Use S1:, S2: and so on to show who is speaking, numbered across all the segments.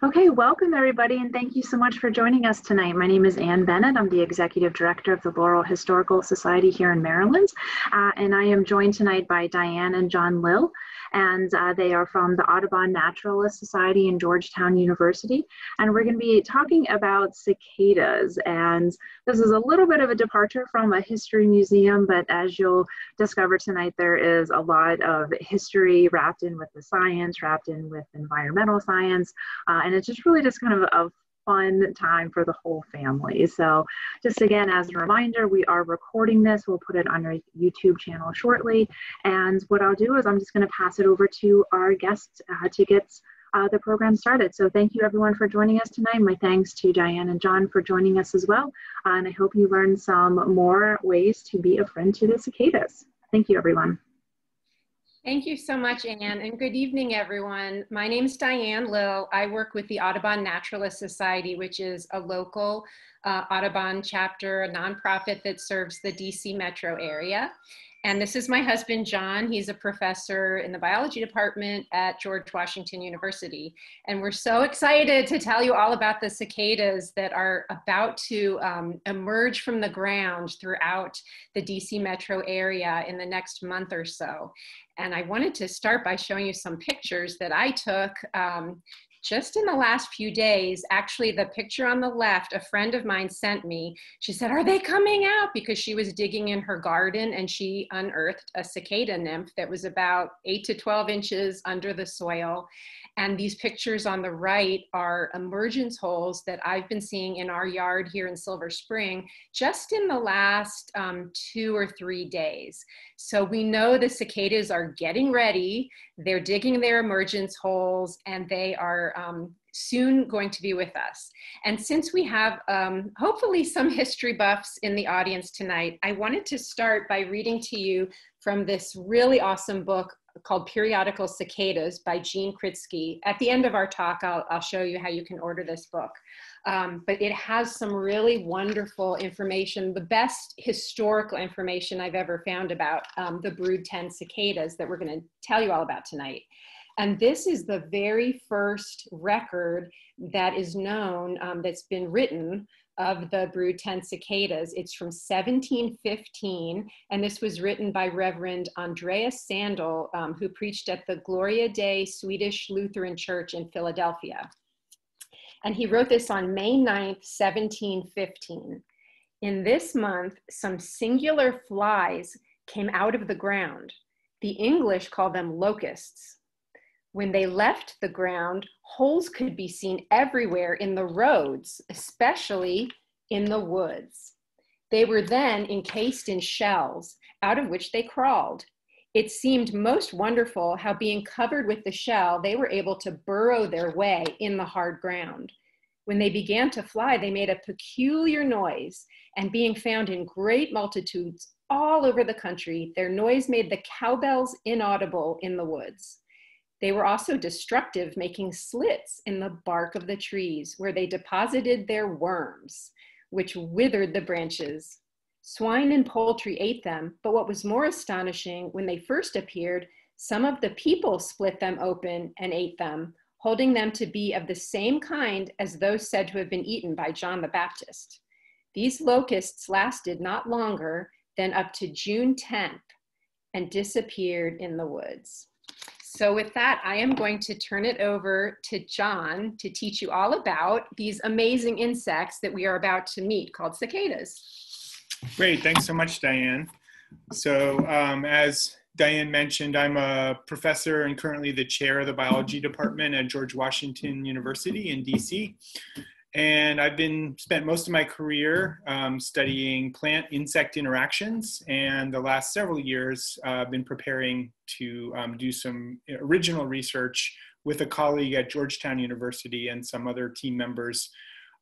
S1: Okay, welcome everybody, and thank you so much for joining us tonight. My name is Ann Bennett. I'm the Executive Director of the Laurel Historical Society here in Maryland, uh, and I am joined tonight by Diane and John Lill, and uh, they are from the Audubon Naturalist Society in Georgetown University, and we're going to be talking about cicadas, and this is a little bit of a departure from a history museum, but as you'll discover tonight, there is a lot of history wrapped in with the science, wrapped in with environmental science, uh, and it's just really just kind of a fun time for the whole family. So just again, as a reminder, we are recording this. We'll put it on our YouTube channel shortly. And what I'll do is I'm just gonna pass it over to our guests uh, to get uh, the program started. So thank you everyone for joining us tonight. My thanks to Diane and John for joining us as well. Uh, and I hope you learned some more ways to be a friend to the cicadas. Thank you everyone.
S2: Thank you so much, Ann, and good evening, everyone. My name is Diane Lill. I work with the Audubon Naturalist Society, which is a local uh, Audubon chapter, a nonprofit that serves the DC metro area. And this is my husband, John. He's a professor in the biology department at George Washington University. And we're so excited to tell you all about the cicadas that are about to um, emerge from the ground throughout the DC metro area in the next month or so. And I wanted to start by showing you some pictures that I took um, just in the last few days, actually, the picture on the left, a friend of mine sent me. She said, Are they coming out? Because she was digging in her garden and she unearthed a cicada nymph that was about 8 to 12 inches under the soil. And these pictures on the right are emergence holes that I've been seeing in our yard here in Silver Spring just in the last um, two or three days. So we know the cicadas are getting ready. They're digging their emergence holes and they are um, soon going to be with us. And since we have um, hopefully some history buffs in the audience tonight, I wanted to start by reading to you from this really awesome book called Periodical Cicadas by Gene Kritsky. At the end of our talk, I'll, I'll show you how you can order this book. Um, but it has some really wonderful information, the best historical information I've ever found about um, the brood 10 cicadas that we're going to tell you all about tonight. And this is the very first record that is known um, that's been written of the 10 cicadas. It's from 1715, and this was written by Reverend Andreas Sandel, um, who preached at the Gloria Dei Swedish Lutheran Church in Philadelphia. And he wrote this on May 9th, 1715. In this month, some singular flies came out of the ground. The English call them locusts. When they left the ground, holes could be seen everywhere in the roads, especially in the woods. They were then encased in shells, out of which they crawled. It seemed most wonderful how, being covered with the shell, they were able to burrow their way in the hard ground. When they began to fly, they made a peculiar noise, and being found in great multitudes all over the country, their noise made the cowbells inaudible in the woods. They were also destructive, making slits in the bark of the trees where they deposited their worms, which withered the branches. Swine and poultry ate them, but what was more astonishing, when they first appeared, some of the people split them open and ate them, holding them to be of the same kind as those said to have been eaten by John the Baptist. These locusts lasted not longer than up to June 10th and disappeared in the woods. So with that, I am going to turn it over to John to teach you all about these amazing insects that we are about to meet called cicadas.
S3: Great, thanks so much, Diane. So um, as Diane mentioned, I'm a professor and currently the chair of the biology department at George Washington University in DC. And I've been spent most of my career um, studying plant insect interactions, and the last several years uh, I've been preparing to um, do some original research with a colleague at Georgetown University and some other team members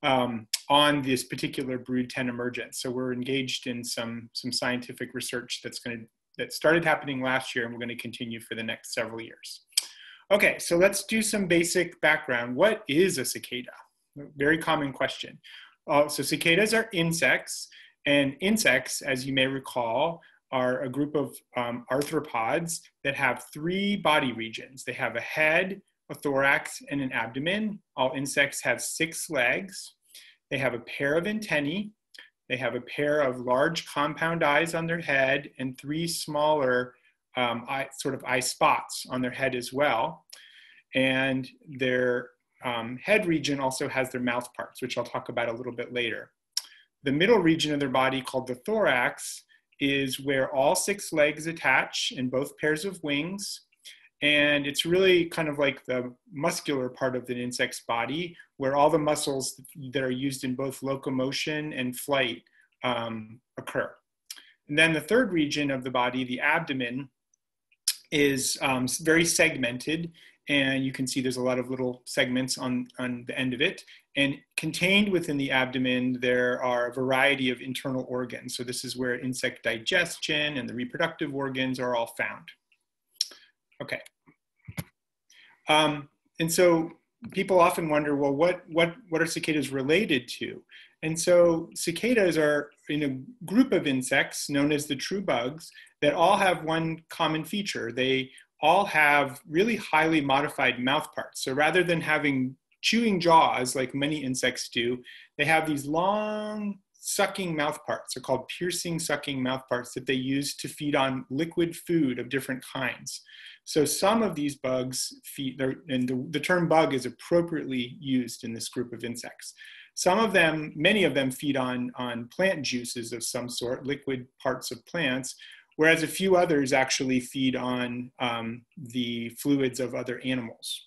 S3: um, on this particular brood 10 emergence. So we're engaged in some some scientific research that's going to that started happening last year and we're going to continue for the next several years. Okay, so let's do some basic background. What is a cicada? Very common question. Uh, so cicadas are insects, and insects, as you may recall, are a group of um, arthropods that have three body regions. They have a head, a thorax, and an abdomen. All insects have six legs. They have a pair of antennae. They have a pair of large compound eyes on their head and three smaller um, eye, sort of eye spots on their head as well. And their um, head region also has their mouth parts, which I'll talk about a little bit later. The middle region of their body, called the thorax, is where all six legs attach and both pairs of wings. And it's really kind of like the muscular part of the insect's body, where all the muscles that are used in both locomotion and flight um, occur. And then the third region of the body, the abdomen, is um, very segmented and you can see there's a lot of little segments on, on the end of it. And contained within the abdomen, there are a variety of internal organs. So this is where insect digestion and the reproductive organs are all found. Okay. Um, and so people often wonder, well, what, what, what are cicadas related to? And so cicadas are in a group of insects known as the true bugs that all have one common feature. They all have really highly modified mouth parts. So rather than having chewing jaws like many insects do, they have these long sucking mouth parts. They're called piercing sucking mouth parts that they use to feed on liquid food of different kinds. So some of these bugs feed, and the, the term bug is appropriately used in this group of insects. Some of them, many of them feed on, on plant juices of some sort, liquid parts of plants, whereas a few others actually feed on um, the fluids of other animals.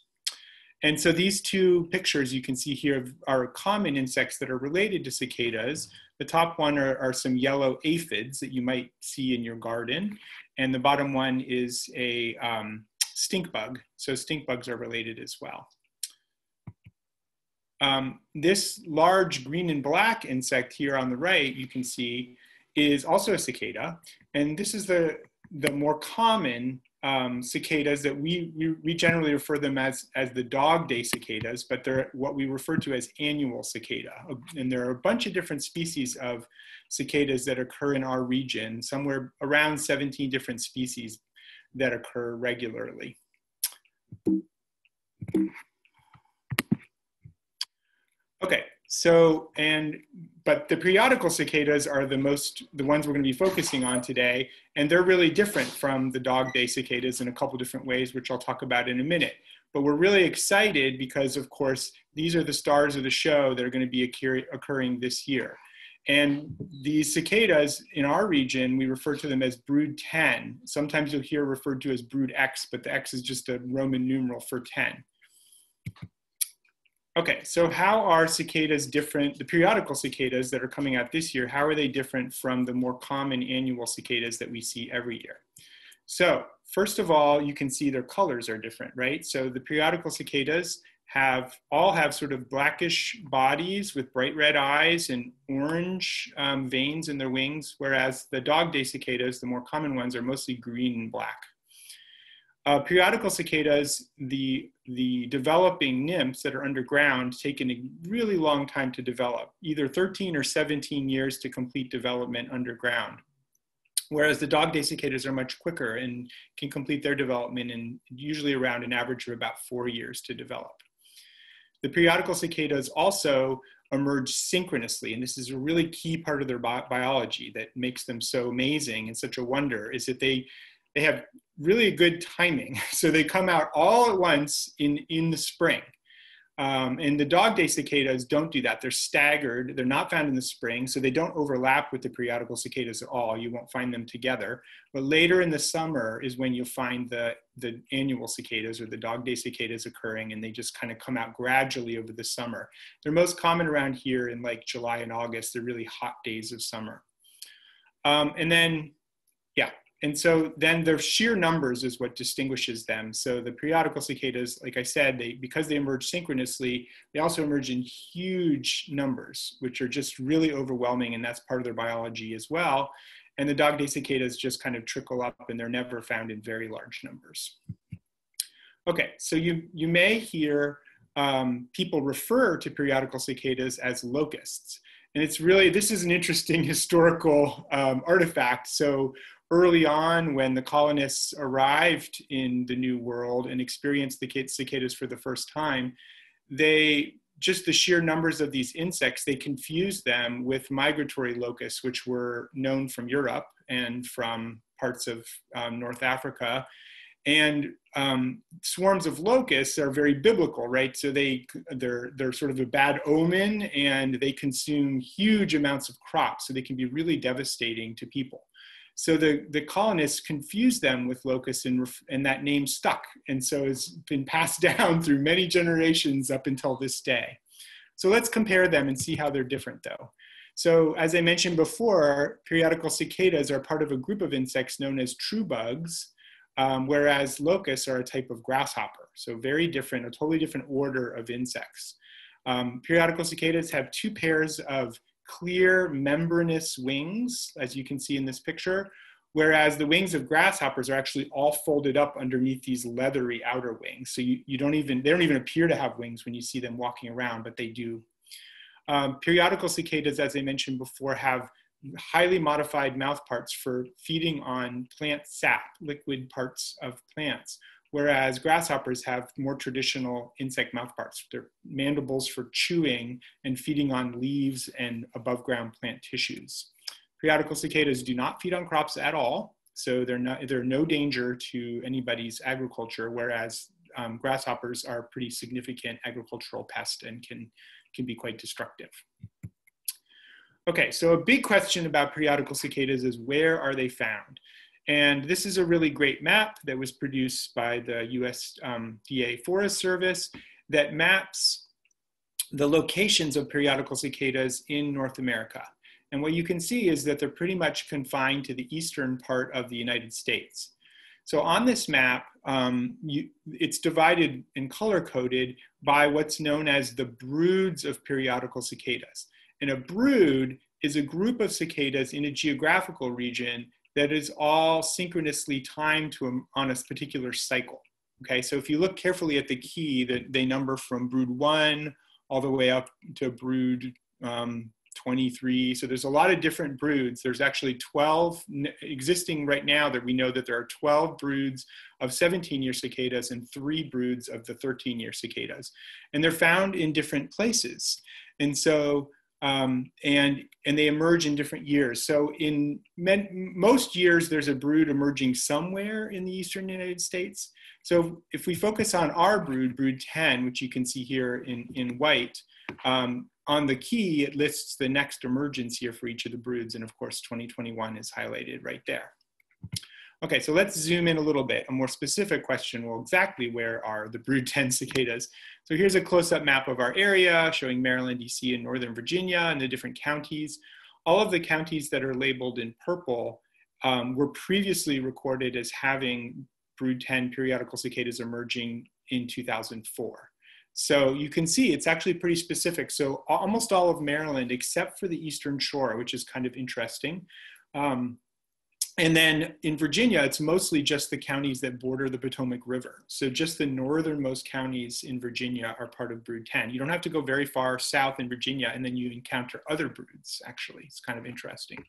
S3: And so these two pictures you can see here are common insects that are related to cicadas. The top one are, are, some yellow aphids that you might see in your garden. And the bottom one is a um, stink bug. So stink bugs are related as well. Um, this large green and black insect here on the right, you can see, is also a cicada. And this is the, the more common um, cicadas that we, we, we, generally refer them as, as the dog day cicadas, but they're what we refer to as annual cicada. And there are a bunch of different species of cicadas that occur in our region, somewhere around 17 different species that occur regularly. Okay, so, and, but the periodical cicadas are the most, the ones we're going to be focusing on today, and they're really different from the dog day cicadas in a couple different ways, which I'll talk about in a minute. But we're really excited because, of course, these are the stars of the show that are going to be occurring this year. And these cicadas in our region, we refer to them as brood 10. Sometimes you'll hear referred to as brood X, but the X is just a Roman numeral for 10. Okay, so how are cicadas different, the periodical cicadas that are coming out this year, how are they different from the more common annual cicadas that we see every year? So first of all, you can see their colors are different, right? So the periodical cicadas have all have sort of blackish bodies with bright red eyes and orange um, veins in their wings, whereas the dog day cicadas, the more common ones, are mostly green and black. Uh, periodical cicadas, the, the developing nymphs that are underground take a really long time to develop, either 13 or 17 years to complete development underground. Whereas the dog day cicadas are much quicker and can complete their development in usually around an average of about four years to develop. The periodical cicadas also emerge synchronously, and this is a really key part of their bi biology that makes them so amazing and such a wonder, is that they, they have really good timing. So they come out all at once in, in the spring. Um, and the dog day cicadas don't do that. They're staggered. They're not found in the spring, so they don't overlap with the periodical cicadas at all. You won't find them together. But later in the summer is when you'll find the, the annual cicadas or the dog day cicadas occurring, and they just kind of come out gradually over the summer. They're most common around here in like July and August. They're really hot days of summer. Um, and then, yeah, and so then their sheer numbers is what distinguishes them. So the periodical cicadas, like I said, they because they emerge synchronously, they also emerge in huge numbers, which are just really overwhelming, and that's part of their biology as well. And the dog day cicadas just kind of trickle up, and they're never found in very large numbers. Okay, so you you may hear um, people refer to periodical cicadas as locusts. And it's really, this is an interesting historical um, artifact. So early on when the colonists arrived in the New World and experienced the cicadas for the first time, they just the sheer numbers of these insects, they confused them with migratory locusts, which were known from Europe and from parts of um, North Africa. And um, swarms of locusts are very biblical, right? So they they're they're sort of a bad omen, and they consume huge amounts of crops, so they can be really devastating to people. So the, the colonists confused them with locusts and, and that name stuck. And so it's been passed down through many generations up until this day. So let's compare them and see how they're different though. So as I mentioned before, periodical cicadas are part of a group of insects known as true bugs, um, whereas locusts are a type of grasshopper. So very different, a totally different order of insects. Um, periodical cicadas have two pairs of clear membranous wings, as you can see in this picture, whereas the wings of grasshoppers are actually all folded up underneath these leathery outer wings. So you, you don't even, they don't even appear to have wings when you see them walking around, but they do. Um, periodical cicadas, as I mentioned before, have highly modified mouth parts for feeding on plant sap, liquid parts of plants whereas grasshoppers have more traditional insect mouthparts. They're mandibles for chewing and feeding on leaves and above ground plant tissues. Periodical cicadas do not feed on crops at all, so they're, not, they're no danger to anybody's agriculture, whereas um, grasshoppers are a pretty significant agricultural pest and can, can be quite destructive. Okay, so a big question about periodical cicadas is where are they found? And this is a really great map that was produced by the USDA um, Forest Service that maps the locations of periodical cicadas in North America. And what you can see is that they're pretty much confined to the eastern part of the United States. So on this map, um, you, it's divided and color coded by what's known as the broods of periodical cicadas. And a brood is a group of cicadas in a geographical region that is all synchronously timed to a, on a particular cycle. Okay, so if you look carefully at the key, that they number from brood one all the way up to brood um, 23. So there's a lot of different broods. There's actually 12 existing right now that we know that there are 12 broods of 17 year cicadas and three broods of the 13 year cicadas. And they're found in different places. And so um, and and they emerge in different years. So in men, most years, there's a brood emerging somewhere in the eastern United States. So if we focus on our brood, brood 10, which you can see here in, in white, um, on the key, it lists the next emergence year for each of the broods. And of course, 2021 is highlighted right there. Okay, so let's zoom in a little bit. A more specific question, well, exactly where are the brood 10 cicadas? So here's a close-up map of our area showing Maryland, DC, and Northern Virginia and the different counties. All of the counties that are labeled in purple um, were previously recorded as having brood 10 periodical cicadas emerging in 2004. So you can see it's actually pretty specific. So almost all of Maryland, except for the Eastern Shore, which is kind of interesting, um, and then in Virginia, it's mostly just the counties that border the Potomac River. So just the northernmost counties in Virginia are part of Brood 10. You don't have to go very far south in Virginia and then you encounter other broods, actually. It's kind of interesting.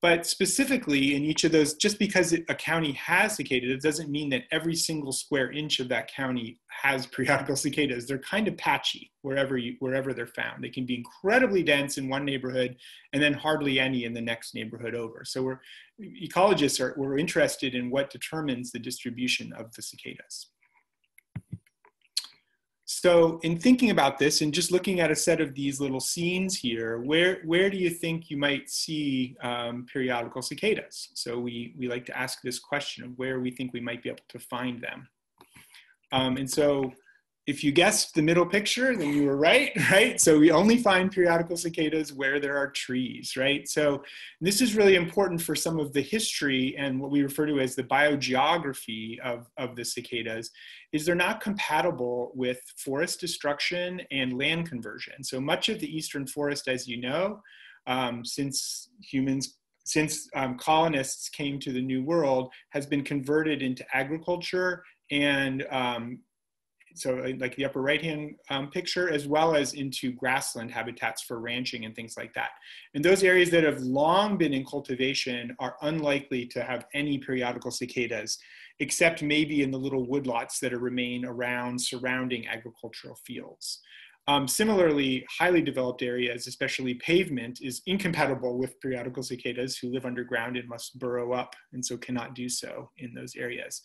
S3: But specifically in each of those, just because a county has cicadas, it doesn't mean that every single square inch of that county has periodical cicadas. They're kind of patchy wherever, you, wherever they're found. They can be incredibly dense in one neighborhood and then hardly any in the next neighborhood over. So we're, ecologists are we're interested in what determines the distribution of the cicadas. So in thinking about this and just looking at a set of these little scenes here, where, where do you think you might see um, periodical cicadas? So we, we like to ask this question of where we think we might be able to find them. Um, and so if you guessed the middle picture, then you were right, right? So we only find periodical cicadas where there are trees, right? So this is really important for some of the history and what we refer to as the biogeography of, of the cicadas, is they're not compatible with forest destruction and land conversion. So much of the eastern forest, as you know, um, since humans since um, colonists came to the New World, has been converted into agriculture and um, so uh, like the upper right hand um, picture, as well as into grassland habitats for ranching and things like that. And those areas that have long been in cultivation are unlikely to have any periodical cicadas, except maybe in the little woodlots that remain around surrounding agricultural fields. Um, similarly, highly developed areas, especially pavement, is incompatible with periodical cicadas who live underground and must burrow up and so cannot do so in those areas.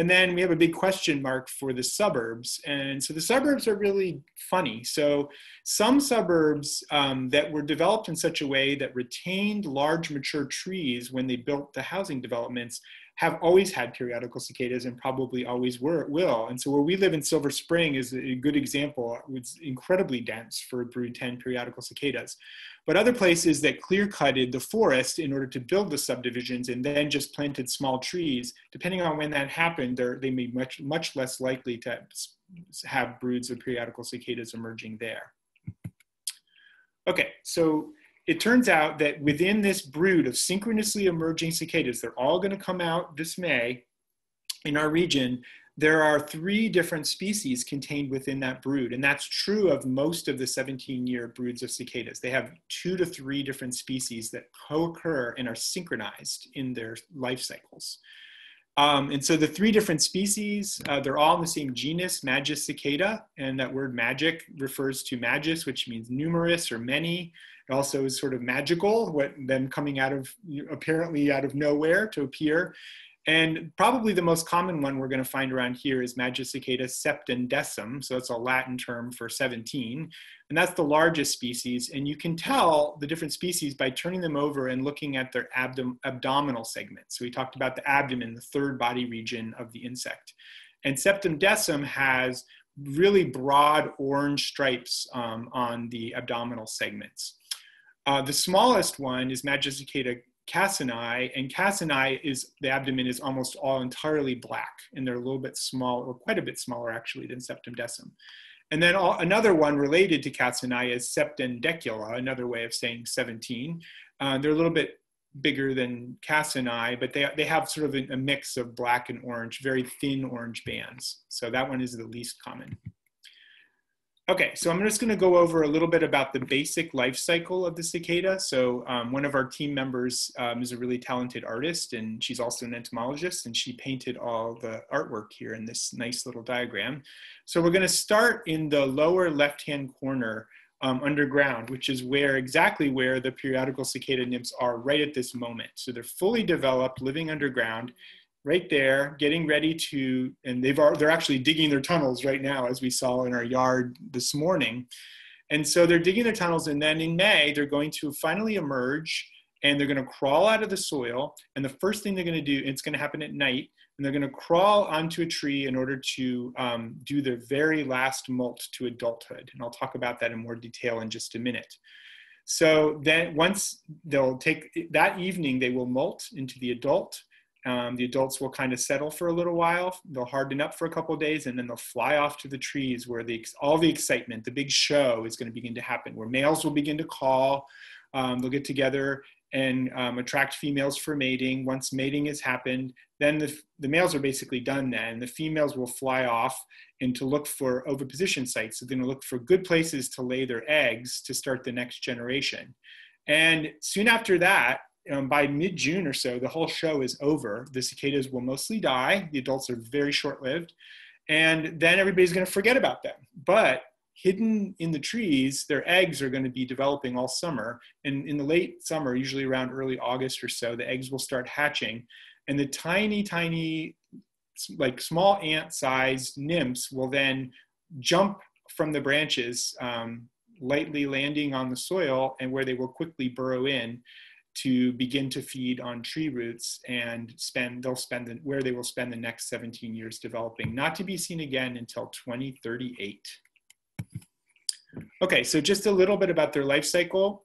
S3: And then we have a big question mark for the suburbs. And so the suburbs are really funny. So some suburbs um, that were developed in such a way that retained large mature trees when they built the housing developments have always had periodical cicadas and probably always were, will. And so where we live in Silver Spring is a good example. It's incredibly dense for brood 10 periodical cicadas. But other places that clear cutted the forest in order to build the subdivisions and then just planted small trees, depending on when that happened, they may be much, much less likely to have broods of periodical cicadas emerging there. Okay, so it turns out that within this brood of synchronously emerging cicadas, they're all going to come out this May in our region. There are three different species contained within that brood, and that's true of most of the 17 year broods of cicadas. They have two to three different species that co occur and are synchronized in their life cycles. Um, and so the three different species, uh, they're all in the same genus, Magicicada, and that word magic refers to magis, which means numerous or many. Also is sort of magical, what them coming out of apparently out of nowhere to appear. And probably the most common one we're going to find around here is Magicicada septendecim. So that's a Latin term for 17. And that's the largest species. And you can tell the different species by turning them over and looking at their abdom abdominal segments. So we talked about the abdomen, the third body region of the insect. And septendecim has really broad orange stripes um, on the abdominal segments. Uh, the smallest one is Magicicada cassini, and cassini is the abdomen is almost all entirely black, and they're a little bit small, or quite a bit smaller actually than septendecim. And then all, another one related to cassini is septendecula, another way of saying 17. Uh, they're a little bit bigger than cassini, but they, they have sort of a, a mix of black and orange, very thin orange bands. So that one is the least common. Okay, so I'm just going to go over a little bit about the basic life cycle of the cicada. So um, one of our team members um, is a really talented artist, and she's also an entomologist, and she painted all the artwork here in this nice little diagram. So we're going to start in the lower left-hand corner um, underground, which is where exactly where the periodical cicada nymphs are right at this moment. So they're fully developed, living underground, right there, getting ready to, and they've they're actually digging their tunnels right now, as we saw in our yard this morning. And so they're digging their tunnels, and then in May they're going to finally emerge, and they're going to crawl out of the soil. And the first thing they're going to do, it's going to happen at night, and they're going to crawl onto a tree in order to um, do their very last molt to adulthood. And I'll talk about that in more detail in just a minute. So then once they'll take that evening, they will molt into the adult um, the adults will kind of settle for a little while. They'll harden up for a couple days, and then they'll fly off to the trees where the all the excitement, the big show, is going to begin to happen. Where males will begin to call. Um, they'll get together and um, attract females for mating. Once mating has happened, then the, the males are basically done then. The females will fly off and to look for oviposition sites. So they're going to look for good places to lay their eggs to start the next generation. And soon after that, um, by mid June or so, the whole show is over. The cicadas will mostly die. The adults are very short lived. And then everybody's going to forget about them. But hidden in the trees, their eggs are going to be developing all summer. And in the late summer, usually around early August or so, the eggs will start hatching. And the tiny, tiny, like small ant sized nymphs will then jump from the branches, um, lightly landing on the soil, and where they will quickly burrow in to begin to feed on tree roots and spend they'll spend the, where they will spend the next 17 years developing not to be seen again until 2038 okay so just a little bit about their life cycle.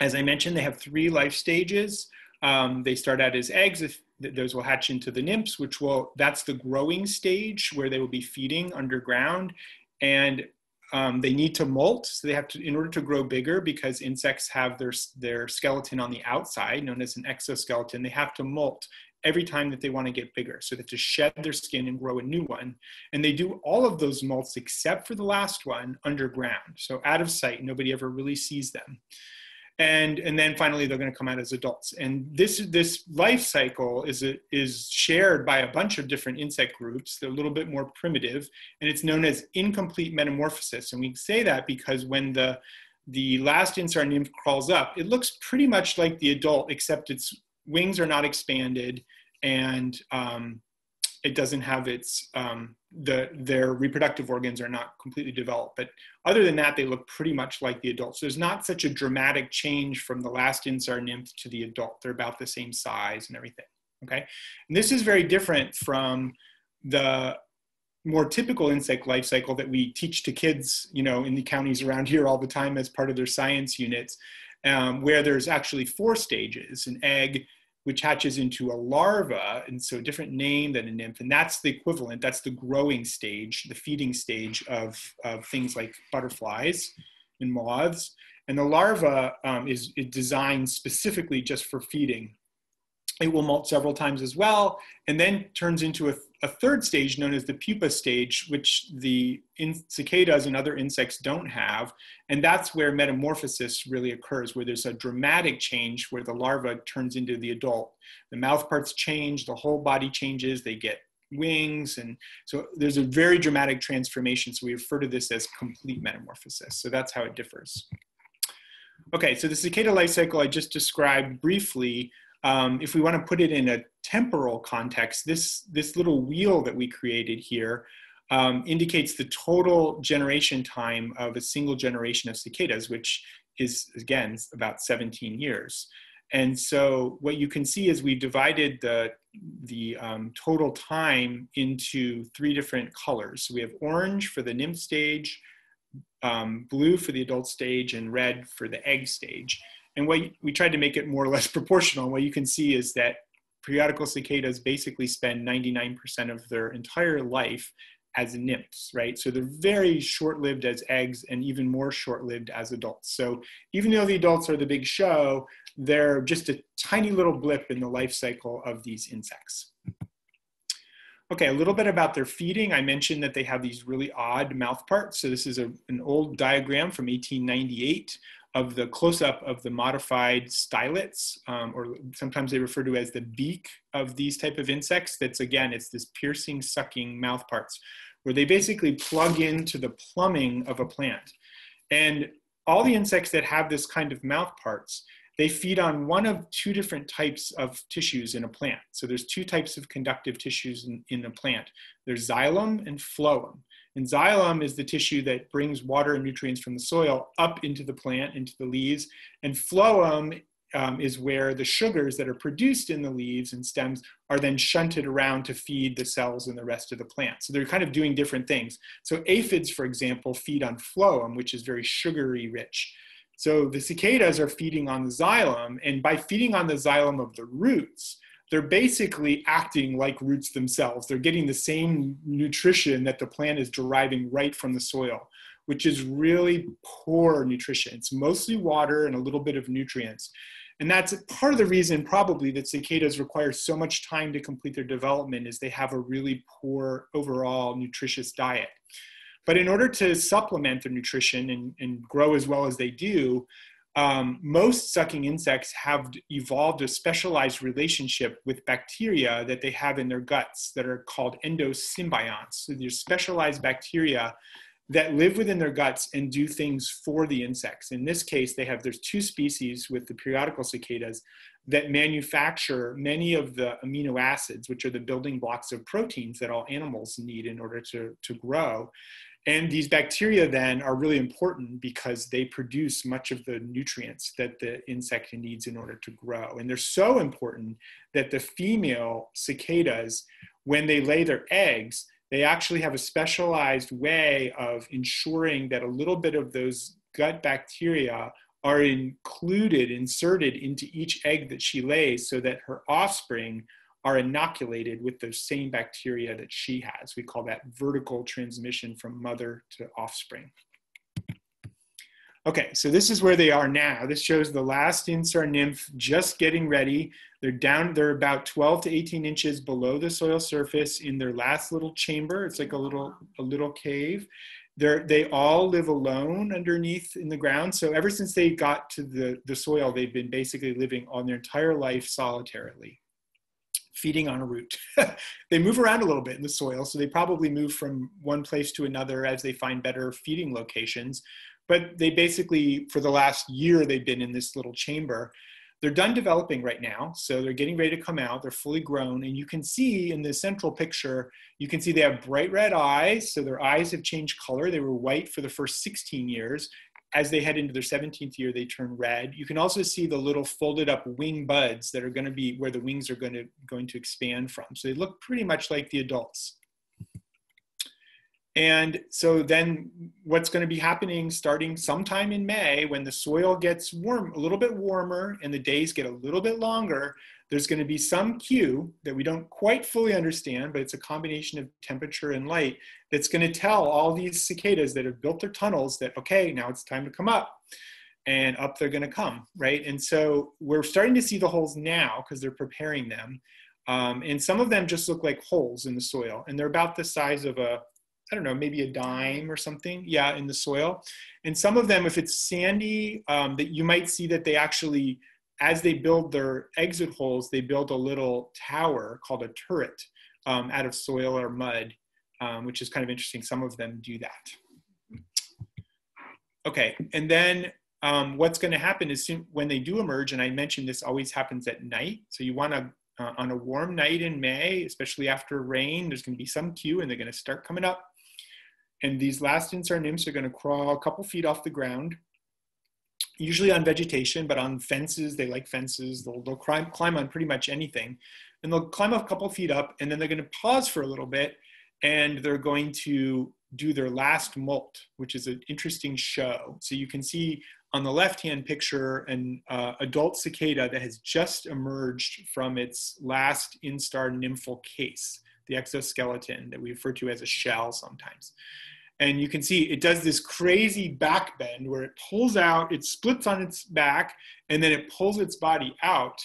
S3: As i mentioned they have three life stages. Um, they start out as eggs if those will hatch into the nymphs which will that's the growing stage where they will be feeding underground. And um, they need to molt. So they have to, in order to grow bigger, because insects have their, their skeleton on the outside, known as an exoskeleton, they have to molt every time that they want to get bigger. So they have to shed their skin and grow a new one. And they do all of those molts except for the last one underground. So out of sight, nobody ever really sees them and and then finally they're going to come out as adults. And this this life cycle is a, is shared by a bunch of different insect groups. They're a little bit more primitive and it's known as incomplete metamorphosis. And we say that because when the the last instar nymph crawls up it looks pretty much like the adult except its wings are not expanded and um, it doesn't have its um, the their reproductive organs are not completely developed but other than that they look pretty much like the adults. So there's not such a dramatic change from the last instar nymph to the adult. They're about the same size and everything okay? And this is very different from the more typical insect life cycle that we teach to kids you know in the counties around here all the time as part of their science units um, where there's actually four stages an egg which hatches into a larva, and so a different name than a nymph, and that's the equivalent, that's the growing stage, the feeding stage of, of things like butterflies and moths. And the larva um, is, is designed specifically just for feeding. It will molt several times as well, and then turns into a, a third stage known as the pupa stage, which the cicadas and other insects don't have. And that's where metamorphosis really occurs, where there's a dramatic change where the larva turns into the adult. The mouth parts change, the whole body changes, they get wings. And so there's a very dramatic transformation. So we refer to this as complete metamorphosis. So that's how it differs. Okay, so the cicada life cycle I just described briefly um, if we want to put it in a temporal context, this, this little wheel that we created here um, indicates the total generation time of a single generation of cicadas, which is, again, about 17 years. And so what you can see is we divided the, the um, total time into three different colors. So we have orange for the nymph stage, um, blue for the adult stage, and red for the egg stage. And what we tried to make it more or less proportional. What you can see is that periodical cicadas basically spend 99% of their entire life as nymphs, right? So they're very short-lived as eggs and even more short-lived as adults. So even though the adults are the big show, they're just a tiny little blip in the life cycle of these insects. Okay, a little bit about their feeding. I mentioned that they have these really odd mouth parts. So this is a, an old diagram from 1898 of the close-up of the modified stylets, um, or sometimes they refer to as the beak of these type of insects. That's again, it's this piercing, sucking mouth parts, where they basically plug into the plumbing of a plant. And all the insects that have this kind of mouth parts, they feed on one of two different types of tissues in a plant. So there's two types of conductive tissues in, in a plant. There's xylem and phloem. And xylem is the tissue that brings water and nutrients from the soil up into the plant, into the leaves. And phloem um, is where the sugars that are produced in the leaves and stems are then shunted around to feed the cells in the rest of the plant. So they're kind of doing different things. So aphids, for example, feed on phloem, which is very sugary rich. So the cicadas are feeding on the xylem, and by feeding on the xylem of the roots, they're basically acting like roots themselves. They're getting the same nutrition that the plant is deriving right from the soil, which is really poor nutrition. It's mostly water and a little bit of nutrients. And that's part of the reason probably that cicadas require so much time to complete their development is they have a really poor overall nutritious diet. But in order to supplement their nutrition and, and grow as well as they do, um, most sucking insects have evolved a specialized relationship with bacteria that they have in their guts that are called endosymbionts. So there's specialized bacteria that live within their guts and do things for the insects. In this case, they have there's two species with the periodical cicadas that manufacture many of the amino acids, which are the building blocks of proteins that all animals need in order to, to grow. And these bacteria then are really important because they produce much of the nutrients that the insect needs in order to grow. And they're so important that the female cicadas, when they lay their eggs, they actually have a specialized way of ensuring that a little bit of those gut bacteria are included, inserted into each egg that she lays so that her offspring are inoculated with the same bacteria that she has. We call that vertical transmission from mother to offspring. Okay, so this is where they are now. This shows the last instar nymph just getting ready. They're down, they're about 12 to 18 inches below the soil surface in their last little chamber. It's like a little, a little cave. They're, they all live alone underneath in the ground. So ever since they got to the, the soil, they've been basically living on their entire life solitarily feeding on a root. they move around a little bit in the soil, so they probably move from one place to another as they find better feeding locations but they basically, for the last year, they've been in this little chamber. They're done developing right now, so they're getting ready to come out. They're fully grown, and you can see in the central picture, you can see they have bright red eyes. So their eyes have changed color. They were white for the first 16 years. As they head into their 17th year, they turn red. You can also see the little folded up wing buds that are going to be where the wings are going to going to expand from. So they look pretty much like the adults. And so then what's going to be happening starting sometime in May when the soil gets warm, a little bit warmer and the days get a little bit longer, there's going to be some cue that we don't quite fully understand, but it's a combination of temperature and light that's going to tell all these cicadas that have built their tunnels that, okay, now it's time to come up. And up they're going to come, right? And so we're starting to see the holes now because they're preparing them. Um, and some of them just look like holes in the soil, and they're about the size of a I don't know, maybe a dime or something, yeah, in the soil. And some of them, if it's sandy, um, that you might see that they actually, as they build their exit holes, they build a little tower called a turret um, out of soil or mud, um, which is kind of interesting. Some of them do that. Okay, and then um, what's going to happen is soon, when they do emerge, and I mentioned this always happens at night. So you want to, uh, on a warm night in May, especially after rain, there's going to be some cue and they're going to start coming up. And these last instar nymphs are gonna crawl a couple feet off the ground, usually on vegetation, but on fences, they like fences. They'll, they'll climb, climb on pretty much anything. And they'll climb a couple feet up and then they're gonna pause for a little bit and they're going to do their last molt, which is an interesting show. So you can see on the left-hand picture an uh, adult cicada that has just emerged from its last instar nymphal case, the exoskeleton that we refer to as a shell sometimes and you can see it does this crazy back bend where it pulls out, it splits on its back, and then it pulls its body out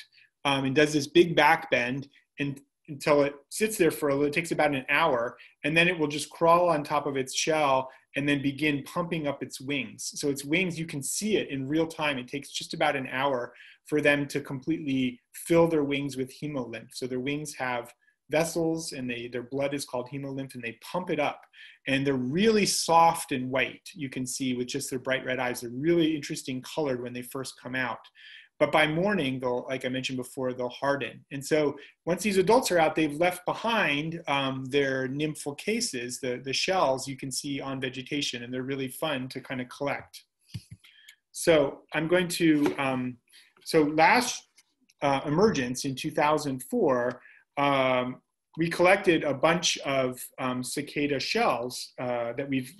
S3: um, and does this big back bend and, until it sits there for a little, it takes about an hour, and then it will just crawl on top of its shell and then begin pumping up its wings. So its wings, you can see it in real time. It takes just about an hour for them to completely fill their wings with hemolymph. So their wings have vessels and they, their blood is called hemolymph and they pump it up and they're really soft and white you can see with just their bright red eyes. They're really interesting colored when they first come out. But by morning they'll like i mentioned before they'll harden. And so once these adults are out they've left behind um, their nymphal cases the, the shells you can see on vegetation and they're really fun to kind of collect. So i'm going to um, so last uh, emergence in 2004 um, we collected a bunch of um, cicada shells uh, that we've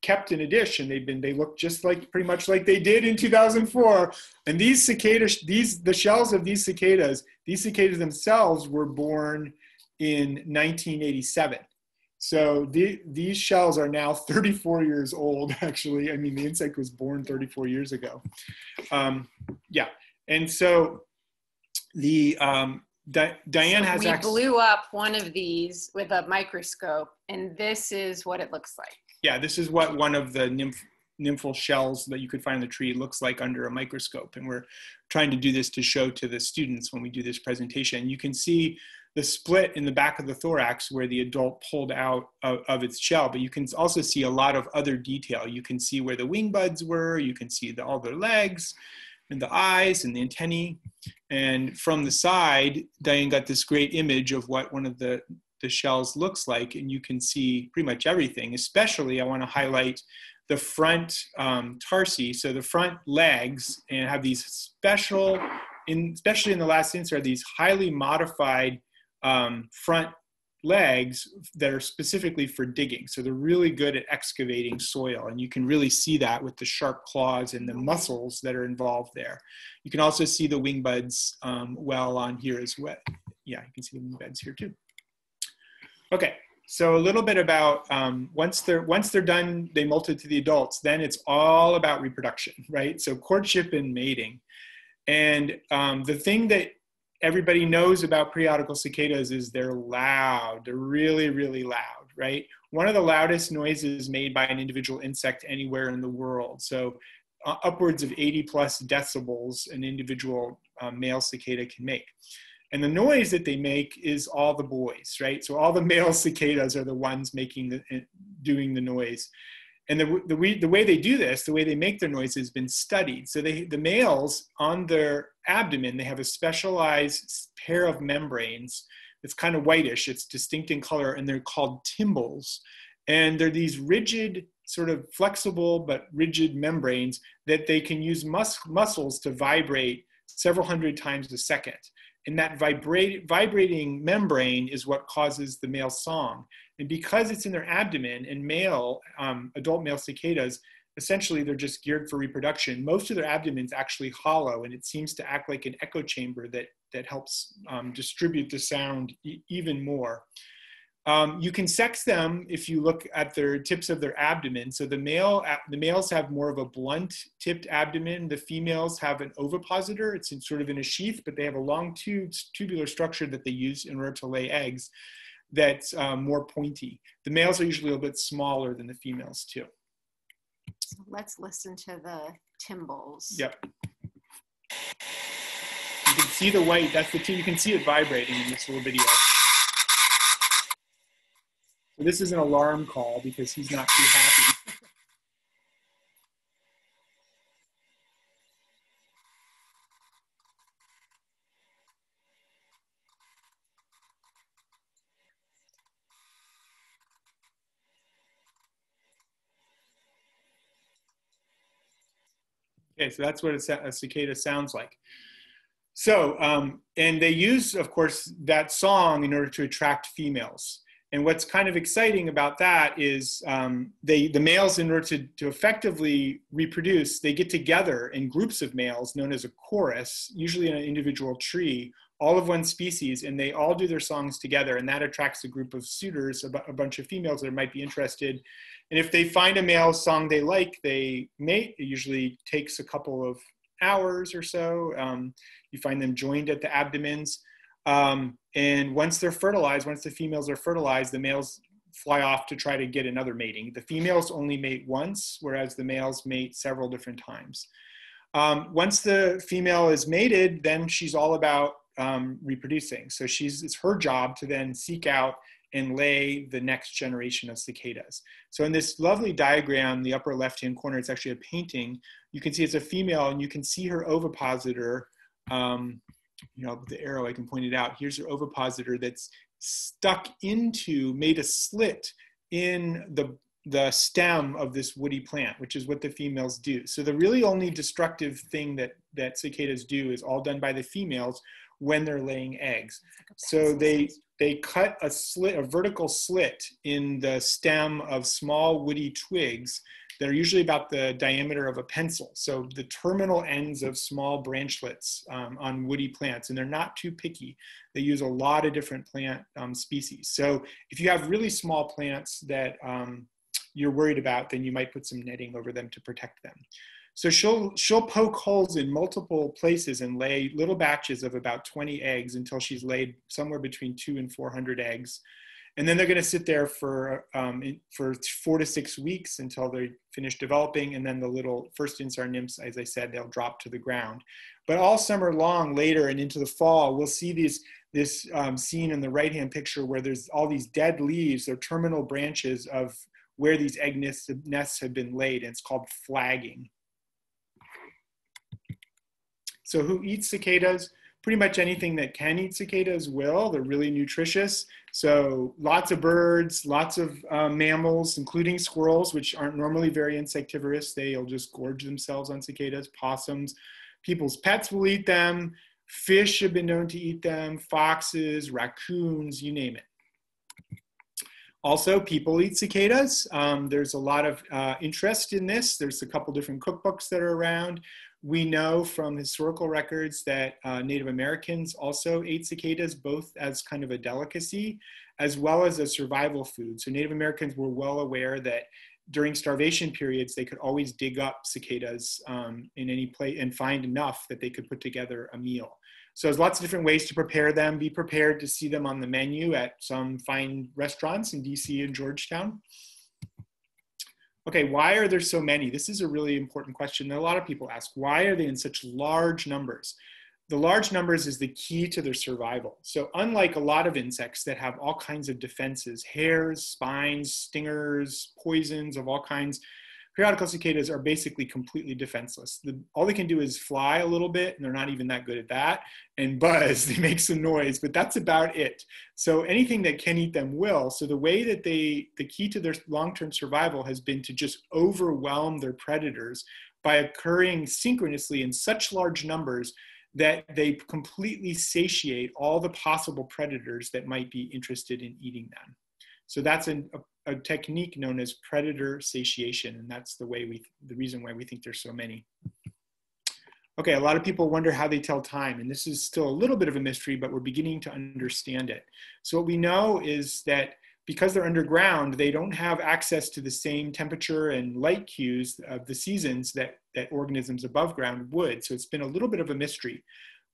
S3: kept in a dish and they've been they look just like pretty much like they did in 2004 and these cicada these the shells of these cicadas these cicadas themselves were born in 1987 so the, these shells are now 34 years old actually. I mean the insect was born 34 years ago. Um, yeah. And so the um, Di- Diane has.
S2: We blew up one of these with a microscope, and this is what it looks like.
S3: Yeah, this is what one of the nymph nymphal shells that you could find in the tree looks like under a microscope. And we're trying to do this to show to the students when we do this presentation. You can see the split in the back of the thorax where the adult pulled out of, of, its shell, but you can also see a lot of other detail. You can see where the wing buds were, you can see the, all their legs, and the eyes and the antennae. And from the side, Diane got this great image of what one of the, the shells looks like, and you can see pretty much everything. Especially, I want to highlight the front um, tarsi, so the front legs, and have these special, in, especially in the last instar, these highly modified um, front legs that are specifically for digging. So they're really good at excavating soil. And you can really see that with the sharp claws and the muscles that are involved there. You can also see the wing buds um, well on here as well. Yeah, you can see the wing buds here too. Okay, so a little bit about um, once they're once they're done, they molted to the adults. Then it's all about reproduction, right? So courtship and mating. And um, the thing that everybody knows about periodical cicadas is they're loud. They're really, really loud, right? One of the loudest noises made by an individual insect anywhere in the world. So uh, upwards of 80 plus decibels an individual uh, male cicada can make. And the noise that they make is all the boys, right? So all the male cicadas are the ones making the, eh, doing the noise. And the, the, the way they do this, the way they make their noise has been studied. So they, the males on their abdomen, they have a specialized pair of membranes. It's kind of whitish, it's distinct in color, and they're called tymbals. And they're these rigid, sort of flexible but rigid membranes that they can use mus- muscles to vibrate several hundred times a second. And that vibrating membrane is what causes the male song. And because it's in their abdomen and male, um, adult male cicadas, essentially they're just geared for reproduction. Most of their abdomen's actually hollow and it seems to act like an echo chamber that, that helps um, distribute the sound e even more. Um, you can sex them if you look at their tips of their abdomen. So the male, the males have more of a blunt tipped abdomen. The females have an ovipositor. It's in, sort of in a sheath, but they have a long tube, tubular structure that they use in order to lay eggs that's um, more pointy. The males are usually a little bit smaller than the females too.
S4: So let's listen to the tymbals.
S3: Yep. You can see the white, that's the, you can see it vibrating in this little video. So this is an alarm call because he's not too happy. Okay, so that's what a cicada sounds like. So, um, and they use, of course, that song in order to attract females. And what's kind of exciting about that is um, they, the males, in order to, to effectively reproduce, they get together in groups of males known as a chorus, usually in an individual tree, all of one species, and they all do their songs together. And that attracts a group of suitors, a, bunch of females that might be interested. And if they find a male song they like, they mate. It usually takes a couple of hours or so. Um, you find them joined at the abdomens. Um, and once they're fertilized, once the females are fertilized, the males fly off to try to get another mating. The females only mate once, whereas the males mate several different times. Um, once the female is mated, then she's all about um, reproducing. So she's, it's her job to then seek out and lay the next generation of cicadas. So in this lovely diagram, the upper left-hand corner, it's actually a painting. You can see it's a female and you can see her ovipositor um, you know, the arrow, I can point it out. Here's your ovipositor that's stuck into, made a slit in the, the stem of this woody plant, which is what the females do. So the really only destructive thing that, that cicadas do is all done by the females when they're laying eggs. So they, they cut a slit, a vertical slit in the stem of small woody twigs that are usually about the diameter of a pencil. So the terminal ends of small branchlets um, on woody plants, and they're not too picky. They use a lot of different plant um, species. So if you have really small plants that um, you're worried about, then you might put some netting over them to protect them. So she'll, she'll poke holes in multiple places and lay little batches of about 20 eggs until she's laid somewhere between two and 400 eggs and then they're going to sit there for um, for four to six weeks until they finish developing and then the little first instar nymphs as i said they'll drop to the ground. But all summer long later and into the fall we'll see these this um, scene in the right hand picture where there's all these dead leaves or terminal branches of where these egg nests, nests have been laid and it's called flagging. So who eats cicadas pretty much anything that can eat cicadas will. They're really nutritious. So lots of birds, lots of um, mammals, including squirrels, which aren't normally very insectivorous. They'll just gorge themselves on cicadas, possums. People's pets will eat them. Fish have been known to eat them, foxes, raccoons, you name it. Also, people eat cicadas. Um, there's a lot of uh, interest in this. There's a couple different cookbooks that are around. We know from historical records that uh, Native Americans also ate cicadas, both as kind of a delicacy, as well as a survival food. So Native Americans were well aware that during starvation periods, they could always dig up cicadas um, in any place and find enough that they could put together a meal. So there's lots of different ways to prepare them. Be prepared to see them on the menu at some fine restaurants in DC and Georgetown. Okay, why are there so many? This is a really important question that a lot of people ask. Why are they in such large numbers? The large numbers is the key to their survival. So unlike a lot of insects that have all kinds of defenses, hairs, spines, stingers, poisons of all kinds, periodical cicadas are basically completely defenseless. The, all they can do is fly a little bit, and they're not even that good at that, and buzz, they make some noise, but that's about it. So anything that can eat them will. So the way that they, the key to their long-term survival has been to just overwhelm their predators by occurring synchronously in such large numbers that they completely satiate all the possible predators that might be interested in eating them. So that's an, a a technique known as predator satiation, and that's the way we, the reason why we think there's so many. Okay, a lot of people wonder how they tell time, and this is still a little bit of a mystery, but we're beginning to understand it. So what we know is that because they're underground, they don't have access to the same temperature and light cues of the seasons that, that organisms above ground would. So it's been a little bit of a mystery.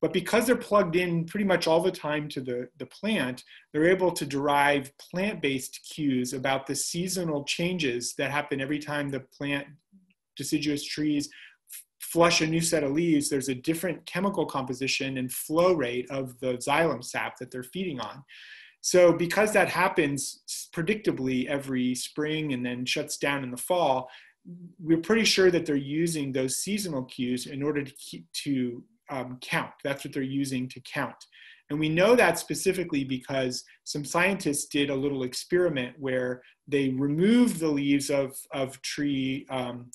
S3: But because they're plugged in pretty much all the time to the, the plant, they're able to derive plant-based cues about the seasonal changes that happen every time the plant, deciduous trees, flush a new set of leaves, there's a different chemical composition and flow rate of the xylem sap that they're feeding on. So because that happens predictably every spring and then shuts down in the fall, we're pretty sure that they're using those seasonal cues in order to keep to um, count. That's what they're using to count. And we know that specifically because some scientists did a little experiment where they removed the leaves of, of tree um,